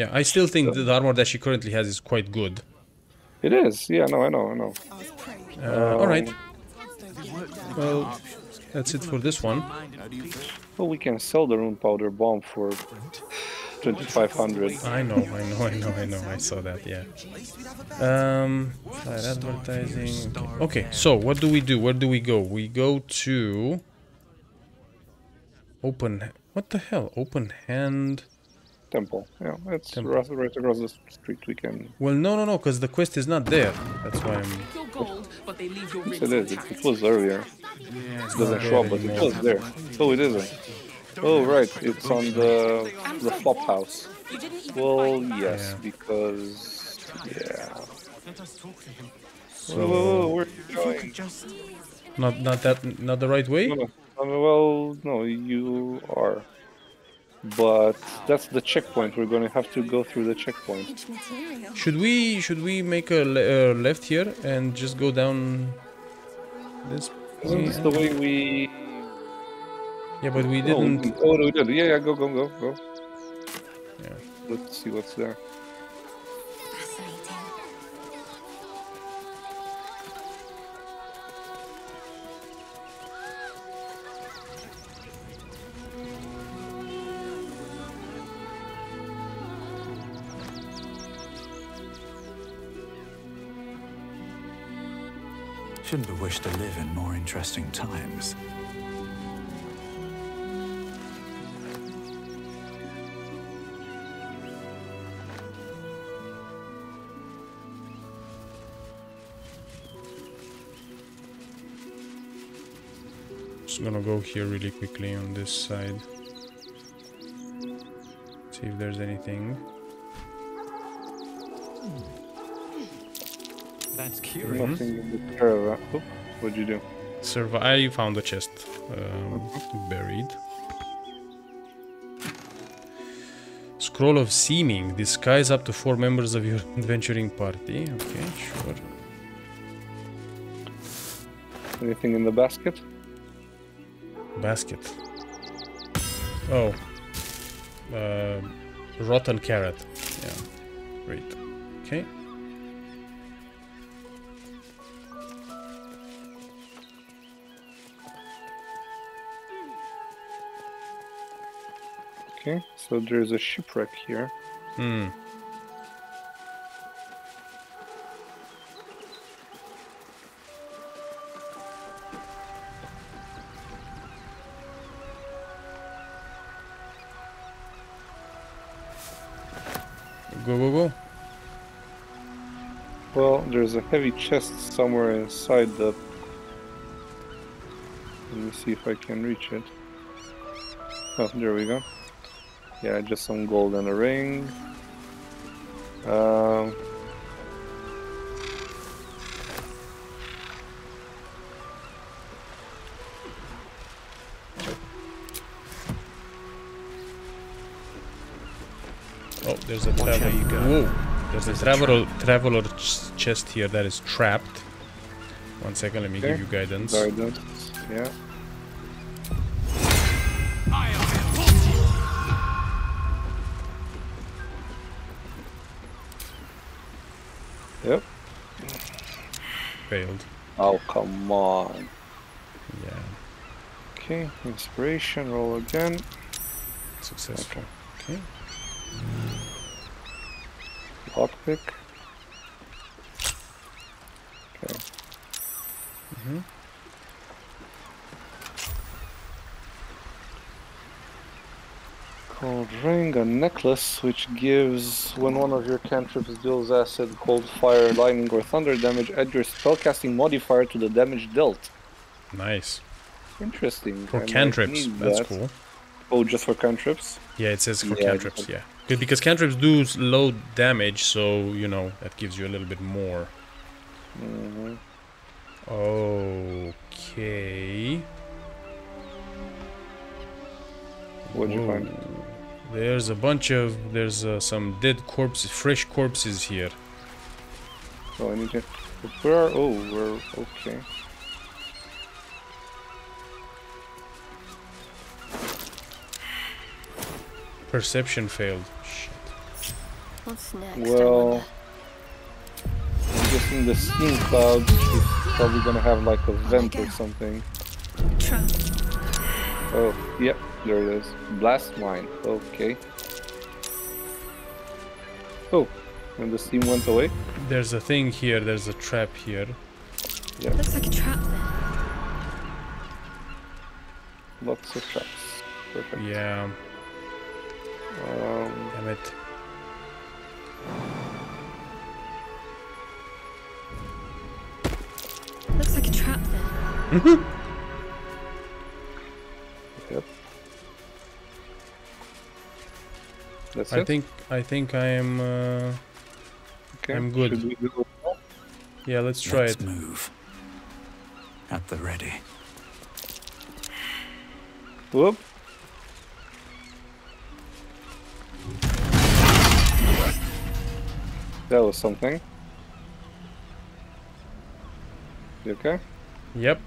Yeah, I still think the armor that she currently has is quite good. It is. Yeah, no, I know, I know. Uh, all right. Um, Well, that's it for this one. Well, we can sell the rune powder bomb for 2500. I know, I know, I know, I know. I saw that. Yeah. Um, flyer advertising. Okay. okay, so what do we do? Where do we go? We go to open. What the hell? Open hand. Temple. Yeah, it's Temple. right, right across the street. We can. Well, no, no, no, because the quest is not there. That's why I'm. Your gold, but they leave your Yes, it is. It, it was earlier. it's It doesn't show up, but it was there. So it isn't. Oh, right. It's on the the flop house. Well, yes, Yeah. because yeah. So- Whoa, whoa, whoa, where are you going? Not, not that, not the right way. No, no. I mean, well, no, you are. But that's the checkpoint. We're going to have to go through the checkpoint. Should we, should we make a le- uh, left here and just go down this? Isn't this the way we? Yeah, but we Oh, didn't. Oh, we did. Yeah, yeah. Go, go, go, go. Yeah. Let's see what's there. Shouldn't have wished to live in more interesting times. Just gonna go here really quickly on this side. See if there's anything. That's curious. Nothing in the caravan. What'd you do? Survi I found a chest um, buried. Scroll of Seeming. Disguise up to four members of your adventuring party. Okay, sure. Anything in the basket? Basket. Oh. Uh, rotten carrot. Yeah. Great. Okay. Okay, so there's a shipwreck here. Hmm. There's a heavy chest somewhere inside the. Let me see if I can reach it. Oh, there we go. Yeah, just some gold and a ring. Um, Oh, there's a Watch how traveler. you go. Whoa. There's a There's a traveler traveler ch- chest here that is trapped. One second, let me give you guidance. guidance. Yeah. Yep. Failed. Oh, come on. Yeah. Okay, inspiration, roll again. Successful. Okay. Lockpick. Mm-hmm. Called ring, a necklace, which gives when one of your cantrips deals acid, cold, fire, lightning, or thunder damage, add your spellcasting modifier to the damage dealt. Nice. Interesting. For I cantrips, that's that. cool. Oh, just for cantrips? Yeah, it says for Yeah, cantrips, yeah. Because cantrips do low damage, so, you know, that gives you a little bit more. Mhm. Okay. What'd you find? There's a bunch of... There's uh, some dead corpses, fresh corpses here. Oh, I need to. Where are. Oh, we're. Okay. Perception failed. Shit. What's next? Well. I'm guessing the steam cloud is probably gonna have like a vent or something. Oh, yep, there it is. Blast mine. Okay. Oh, and the steam went away? There's a thing here, there's a trap here. Yeah, Looks like a trap lots of traps. Perfect. Yeah. Um, Damn it. Yep. That's I it? think I think I am uh, Okay, I'm good. go? Yeah, let's try Let's it. move. At the ready. Whoop. That was something. You okay? Yep.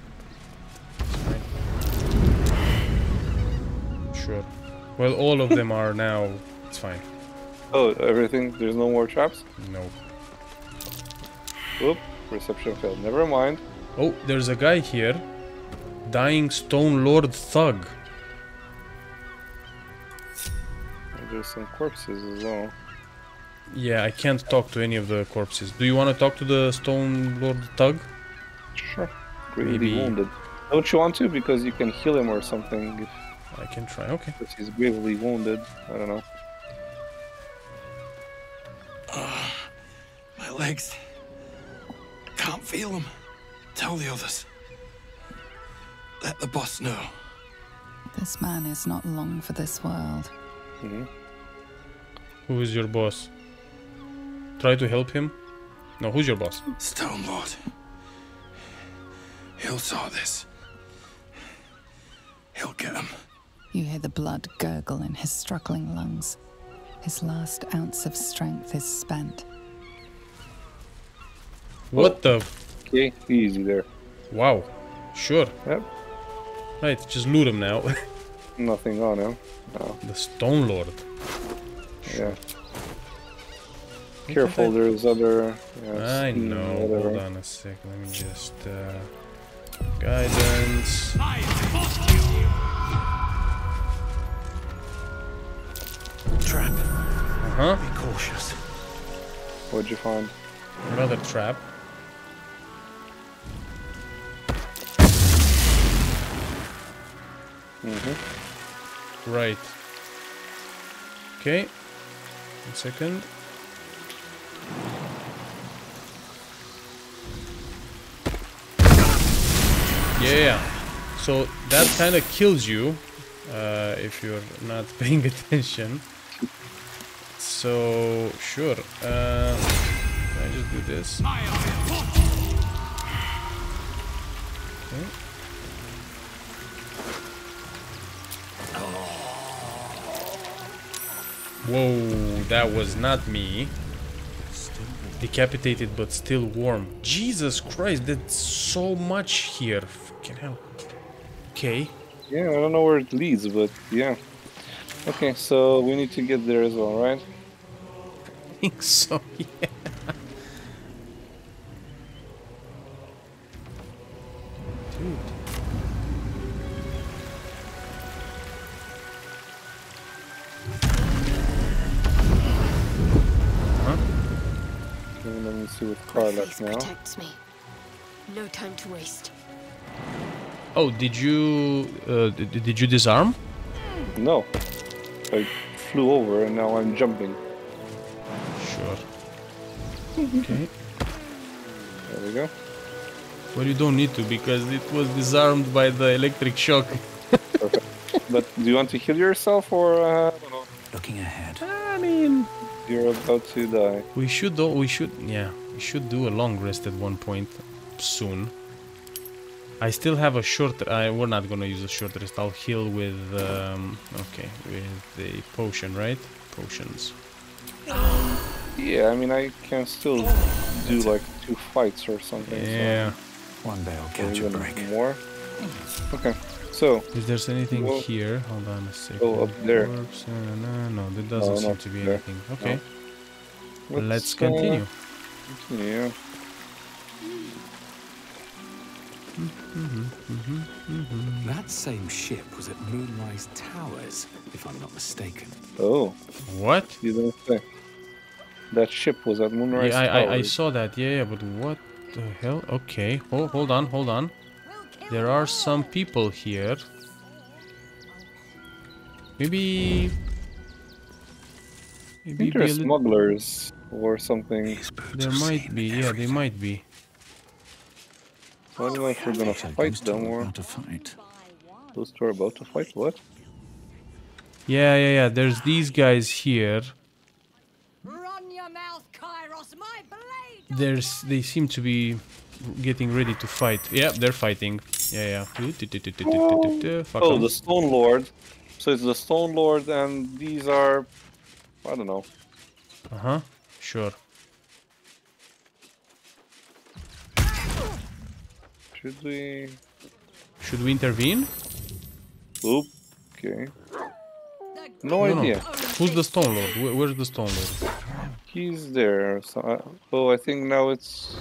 Sure. Well, all of them are now. It's fine. Oh, everything. There's no more traps. No. Oop, reception failed. Never mind. Oh, there's a guy here. Dying Stone Lord Thug. There's some corpses as well. Yeah, I can't talk to any of the corpses. Do you want to talk to the Stone Lord Thug? Sure. Gravely Maybe- wounded. Don't you want to? Because you can heal him or something if, I can try. Okay. if he's gravely wounded. I don't know. Ah, my legs. Can't feel them. Tell the others. Let the boss know. This man is not long for this world. Mm-hmm. Who is your boss? Try to help him. No, who's your boss? Stone Lord. He'll sort this. He'll get him. You hear the blood gurgle in his struggling lungs. His last ounce of strength is spent. What the? Okay, easy there. Wow. Sure. Yep. Right, just loot him now. Nothing on him. No. the Stone Lord. Yeah. Careful, there's other. Yeah, I steam, know. whatever. Hold on a sec. Let me just. Uh, guidance. Trap. Uh huh. Be cautious. What'd you find? Another trap. Mm-hmm. Right. Okay. One second. Yeah. So that kind of kills you uh, if you're not paying attention. So sure. Uh, I just do this? Whoa, that was not me. Decapitated but still warm. Jesus Christ, that's so much here. Fucking hell. Okay. Yeah, I don't know where it leads, but yeah. Okay, so we need to get there as well, right? I think so, yeah. Dude. Huh? Okay, let me see what car left now. Protects me. No time to waste. Oh, did you uh, did, did you disarm? No. I flew over and now I'm jumping. Sure. Okay. There we go. Well, you don't need to because it was disarmed by the electric shock. Perfect. but do you want to heal yourself or uh, I don't know. Looking ahead. I mean, You're about to die. we should do we should yeah we should do a long rest at one point soon. I still have a short. I we're not gonna use a short rest. I'll heal with um, okay with the potion, right? Potions. Yeah, I mean I can still do like two fights or something. Yeah. One day I'll So catch a break. more. Okay, so If there's anything Well- here, hold on a second. Oh, up there. Corpse, uh, no, no, there doesn't No, seem to be there. anything. Okay, let's, let's, uh, continue. That same ship was at Moonrise Towers, if I'm not mistaken. Oh, What? you don't say. That ship was at Moonrise Yeah, I, I, I saw that. Yeah, yeah, but what the hell? Okay, hold, hold on, hold on. There are some people here. Maybe. I Maybe think they're smugglers or something. There might be. Yeah, they might be. I don't know if we're gonna fight them or About to fight. those two are about to fight. What? Yeah, yeah, yeah. There's these guys here. Run your mouth, Kairos. My blade. There's. They seem to be getting ready to fight. Yeah, they're fighting. Yeah, yeah. Fuck Oh, 'em. the Stone Lord. So it's the Stone Lord, and these are, I don't know. Uh huh. Sure. Should we? Should we intervene? Oop. Okay. No, idea. Who's the Stone Lord? Where, where's the Stone Lord? He's there. So, I, oh, I think now it's.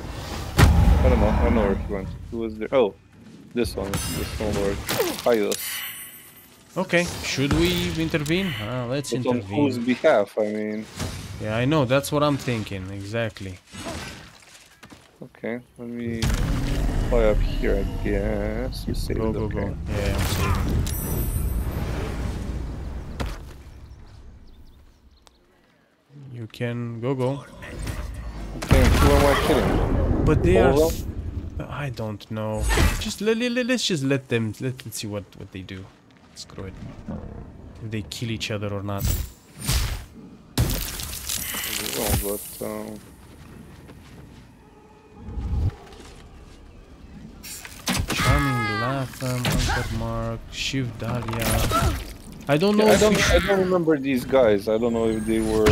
I don't know. I don't know where he went. He was there. Oh, this one. The Stone Lord. Hyos. Okay, should we intervene? Uh, let's But on whose behalf? I mean. Yeah, I know. That's what I'm thinking. Exactly. Okay, let me fly up here, I guess. You saved Go, go, okay. go. Yeah, I'm saving. You can go, go. Okay, who am I kidding? But they All are. I don't know. Just let, let, let's just let them. Let, let's see what what they do. Screw it. If they kill each other or not. Oh, but um, Latham, Anchor Mark, Shiv Dahlia. I don't know yeah, I don't. I don't remember these guys. I don't know if they were.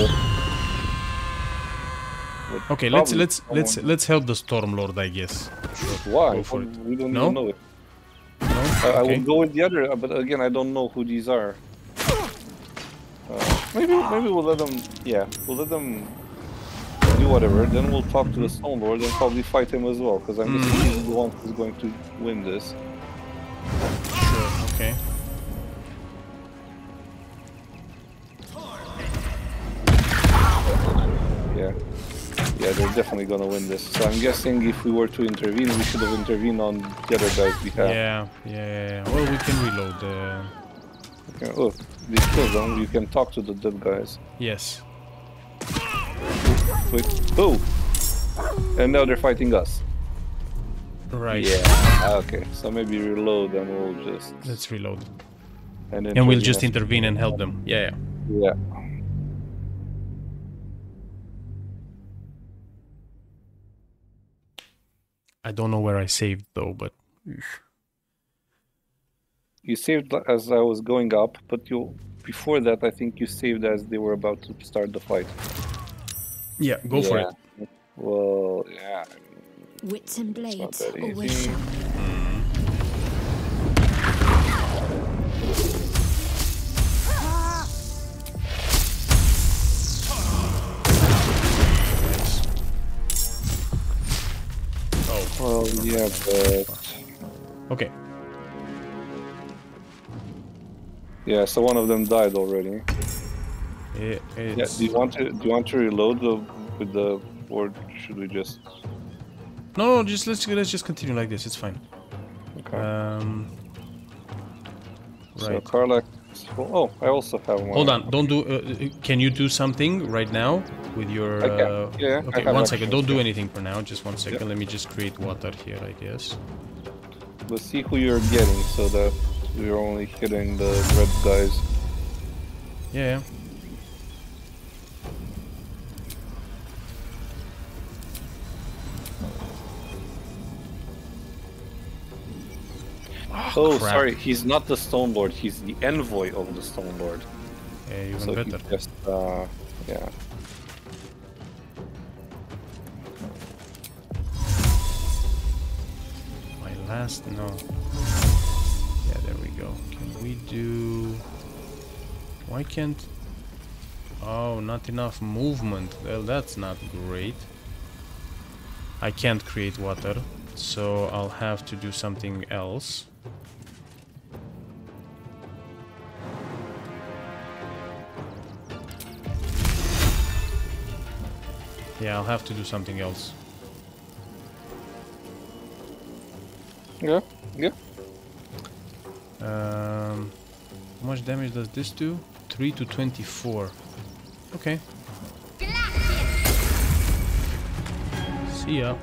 but Okay, let's let's let's let's help the Storm Lord, I guess. Sure. Why? We don't No? even know it. No? I, I will go with the other, uh, but again, I don't know who these are. Uh, maybe maybe we'll let them. Yeah, we'll let them do whatever. Then we'll talk to the Stone Lord and probably fight him as well, because I'm Mhm. the one who's going to win this. Sure. Okay. Yeah. Yeah, they're definitely gonna win this. So I'm guessing if we were to intervene, we should have intervened on the other guy's behalf. Yeah, yeah, yeah, yeah. Well, we can reload. Uh, Okay, oh, they killed them. You can talk to the dead guys. yes. Wait. Oh! And now they're fighting us. Right. Yeah. Ah, okay. So maybe reload and we'll just. Let's reload. And, And we'll just intervene and help them. Yeah, yeah. Yeah. I don't know where I saved though, but You saved as I was going up, but you before that I think you saved as they were about to start the fight. yeah, go for it. Well, yeah. Wits and blades, that always easy. sharp. Oh. Well, yeah, but Okay. yeah. So one of them died already. It, Yeah. Do you want to do you want to reload the with the or should we just? No, no, just let's let's just continue like this. It's fine. Okay. Um. So Right. Karlach. Oh, I also have one. Hold on. Don't do. Uh, can you do something right now with your? Can. Uh, Yeah, Okay. One second. Don't do yeah. anything for now. Just one second. Let me just create water here. I guess. Let's see who you're getting so that we're only hitting the red guys. Yeah. Oh, crap. sorry, he's not the Stone Lord. He's the envoy of the Stone Lord. Yeah, even so better. just, uh, yeah. My last no. Yeah, there we go. Can we do? Why can't? Oh, not enough movement. Well, that's not great. I can't create water, so I'll have to do something else. Yeah, I'll have to do something else. Yeah, yeah. Um, how much damage does this do? 3 to 24. Okay. See ya.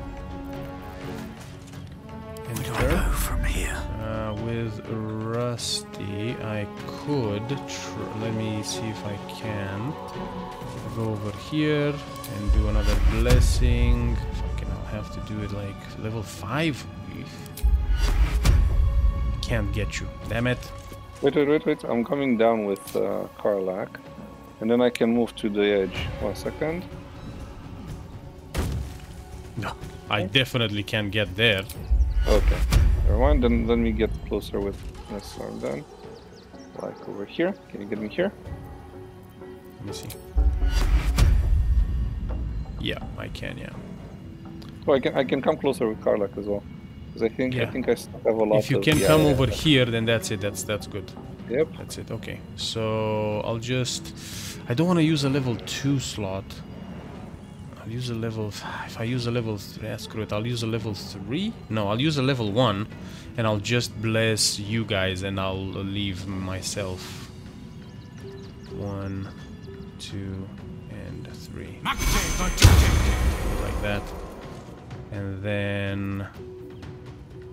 Where do I go from here? Uh, with Rusty, I could. Tr- let me see if I can. Go over here and do another blessing. Fucking, I'll have to do it like level 5. Can't get you. Damn it. Wait, wait, wait, wait. I'm coming down with uh, Karlach. And then I can move to the edge. One second. No, I definitely can't get there. Okay. Never mind. Then let me get closer with this one then. Like over here. Can you get me here? Let me see. Yeah, I can. Yeah. Oh, I can I can come closer with Karlach as well. Because I think I think I still have a lot If you can yeah, come yeah, over yeah. here, then that's it. That's that's good. Yep. That's it. Okay. So I'll just. I don't want to use a level two slot. I'll use a level. If I use a level three, ah, screw it. I'll use a level three. No, I'll use a level one, and I'll just bless you guys, and I'll leave myself. One, two, and. Like that. And then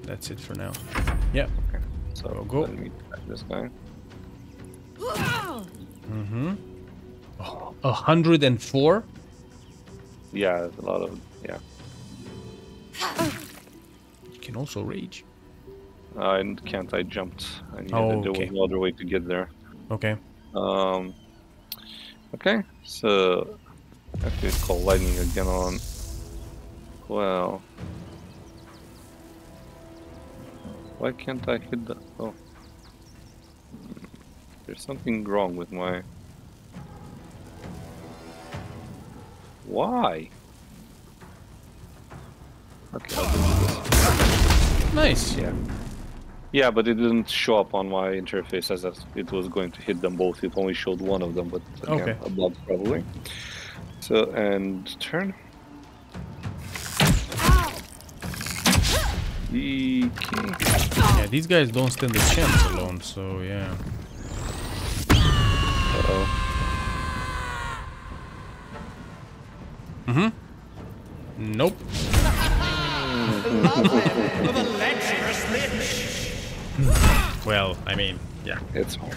that's it for now. Yeah. So go. go. let me attack this guy. Mm-hmm. A hundred and four. Yeah, there's a lot of yeah. You can also rage. I can't. I jumped. I knew Oh, that there okay. was no other way to get there. Okay. Um. Okay, so I it's called lightning again on. Well, why can't I hit the? Oh, there's something wrong with my. Why? Okay, I'll do this. Nice. Yeah. Yeah, but it didn't show up on my interface as if it was going to hit them both. It only showed one of them, but again, Okay. a blob probably. So, and turn. The key. Yeah, these guys don't stand a chance alone, so yeah. Uh-oh. Mm-hmm. Nope. Well, I mean, yeah. It's on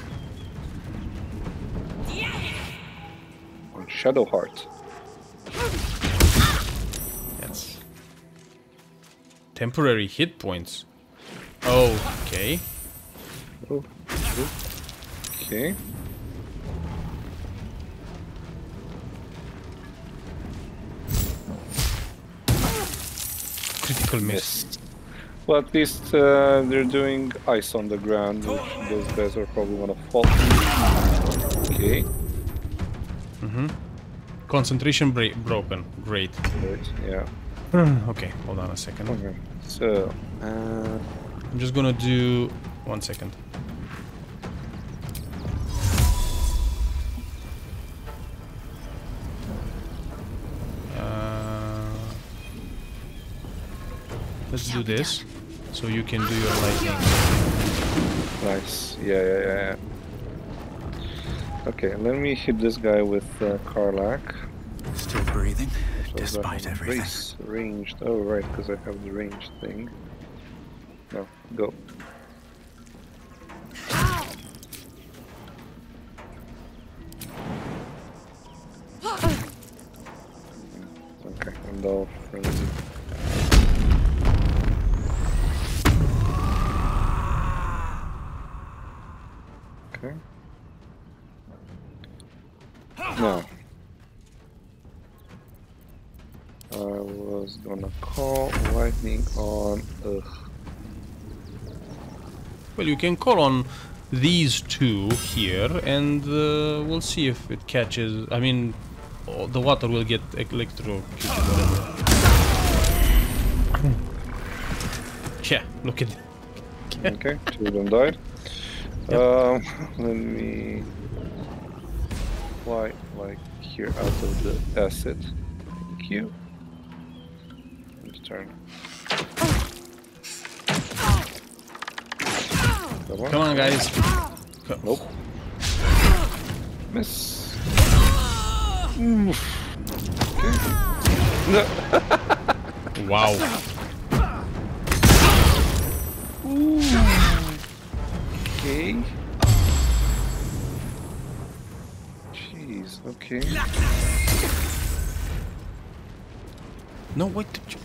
Shadowheart. Temporary hit points. Oh, okay. Oh, okay. Critical miss. Well, at least uh, they're doing ice on the ground. which Those guys are probably gonna fall. Okay. Mm-hmm. Concentration break broken. Great. Great. Yeah. okay, hold on a second. Okay. So, uh, I'm just gonna do one second. Uh, let's do this, so you can do your lightning. nice. Yeah, yeah, yeah. yeah. Okay, let me hit this guy with uh, Karlach. Still breathing, So that despite everything. race Ranged. Oh, right, because I have the ranged thing. No, go. Okay, and I'll frenzy. Okay. No. I was gonna call lightning on. Ugh. Well, you can call on these two here, and uh, we'll see if it catches. I mean, oh, the water will get electrocuted. Whatever. yeah, look at. Okay, two of them died. Um, let me fly like here out of the acid. Thank you. Turn. Come on. Guys. Nope. Miss. Oof. Okay. No. Wow. Okay. Jeez, okay. No, wait. did you-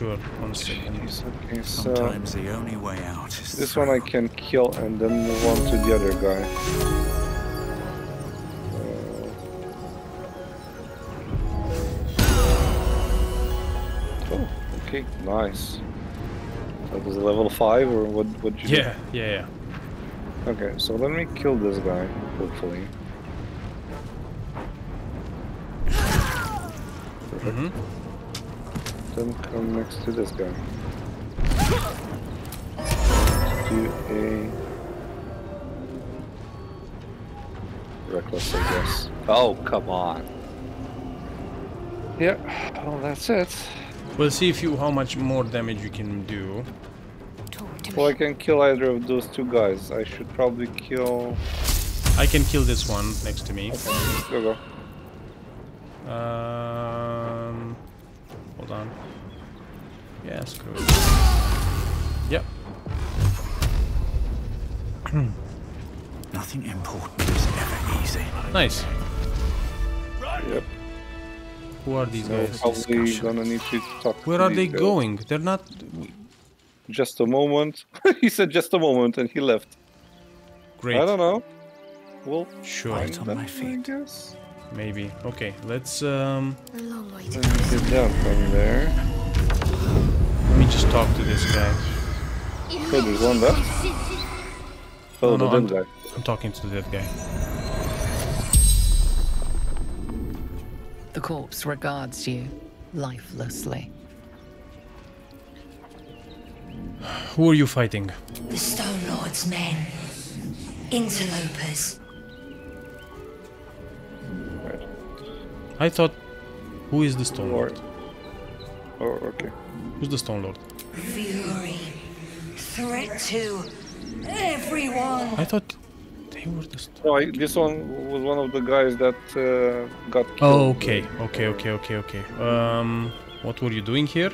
Sure, one second. Okay, so Sometimes the only way out is this one I can kill and then move on to the other guy. Uh, oh, okay, nice. That was level five, or what? What? You Yeah, yeah, yeah. Okay, so let me kill this guy, hopefully. Mhm. Then come next to this guy. Do a reckless, I guess. Oh, come on. Yeah, well, that's it. We'll see if you how much more damage you can do. Well, I can kill either of those two guys. I should probably kill. I can kill this one next to me. Go go. Um, hold on. Yeah, screw it. Yep. Nothing important is ever easy. Nice. Yep. Who are these So guys? probably gonna need to talk. Where to are they guys. going? They're not. Just a moment. he said just a moment and he left. Great. I don't know. Well, Sure. find them, I guess. Maybe. Okay, let's um. A long way Let to me get down from there. Let me just talk to this guy. Oh, there's one left. Oh, No, the no, I'm, dead guy. I'm talking to that guy. The corpse regards you lifelessly. Who are you fighting? The Stone Lord's men. Interlopers. I thought. Who is the Stone Lord? Oh, okay. Who's the Stone Lord? Fury. Threat to everyone. I thought they were the. Stone No, I, this one was one of the guys that uh, got killed. Oh, okay, okay, okay, okay, okay. Um, what were you doing here?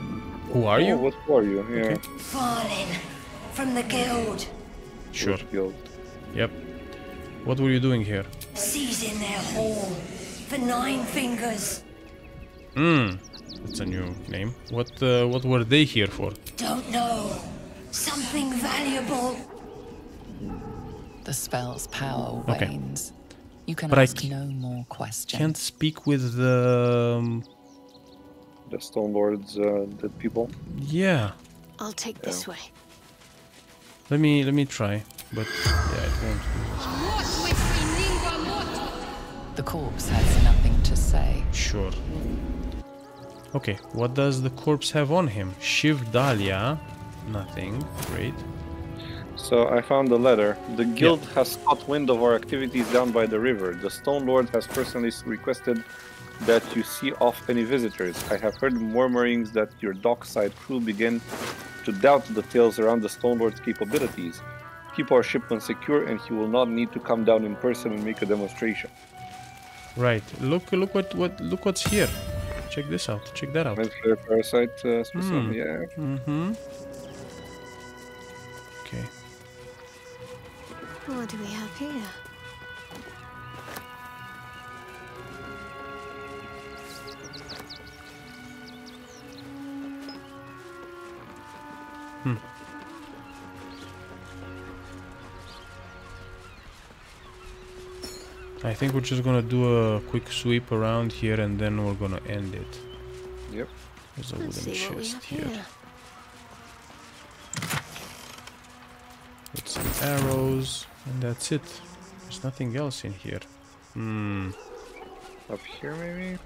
Who are you? Oh, what are you? Yeah. Okay. Fallen from the guild. Sure. Guild. Yep. What were you doing here? Seizing their hall for nine fingers. Hmm. That's a new name. What uh, what were they here for? Don't know. Something valuable. The spell's power Okay. wanes. You can But I ask c- no more questions. Can't speak with the. Um, The Stone Lord's uh, dead people. yeah. I'll take this way. Let me let me try. But yeah, it won't. The corpse has nothing to say. Sure. Okay, what does the corpse have on him? Shiv Dahlia. Nothing. Great. So I found the letter. The guild has caught wind of our activities down by the river. The Stone Lord has personally requested that you see off any visitors. I have heard murmurings that your dockside crew begin to doubt the tales around the Stone Lord's capabilities. Keep our shipment secure, and he will not need to come down in person and make a demonstration. Right. Look look what what look what's here. Check this out. Check that out. Red parasite uh, specimen, Hmm. yeah. Mm-hmm. Okay. What do we have here? Hmm. I think we're just gonna do a quick sweep around here and then we're gonna end it. Yep. There's a Let's wooden see what we chest here. here. With some arrows, and that's it. There's nothing else in here. Hmm. Up here, maybe?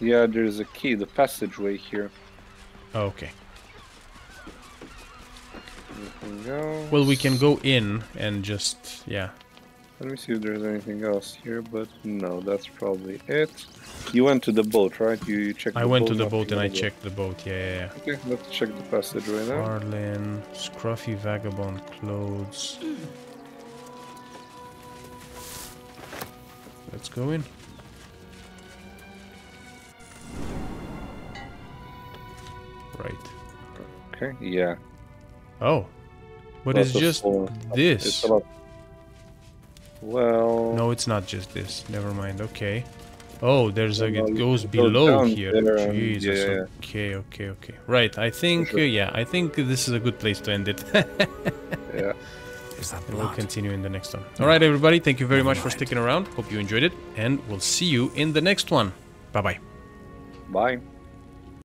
Yeah, there's a key, the passageway here. Oh, okay. Anything else? Well, we can go in and just yeah. Let me see if there's anything else here, but no, that's probably it. You went to the boat, right? You, you checked. I the went boat, to the boat and I on checked the boat. Yeah, yeah, yeah. Okay, let's check the passageway now. Arlen, scruffy vagabond clothes. Let's go in. Right. Okay, yeah. Oh. But it's just full- this. It's a lot. Well. No, it's not just this. Never mind. Okay. Oh, there's a. It goes can go below down here. there and- Jesus. yeah, yeah. Okay, okay, okay. Right. I think. sure. uh, yeah. I think this is a good place to end it. yeah. Is that we'll continue in the next one. All right, everybody. Thank you very much for sticking around. Hope you enjoyed it, and we'll see you in the next one. Bye bye. Bye.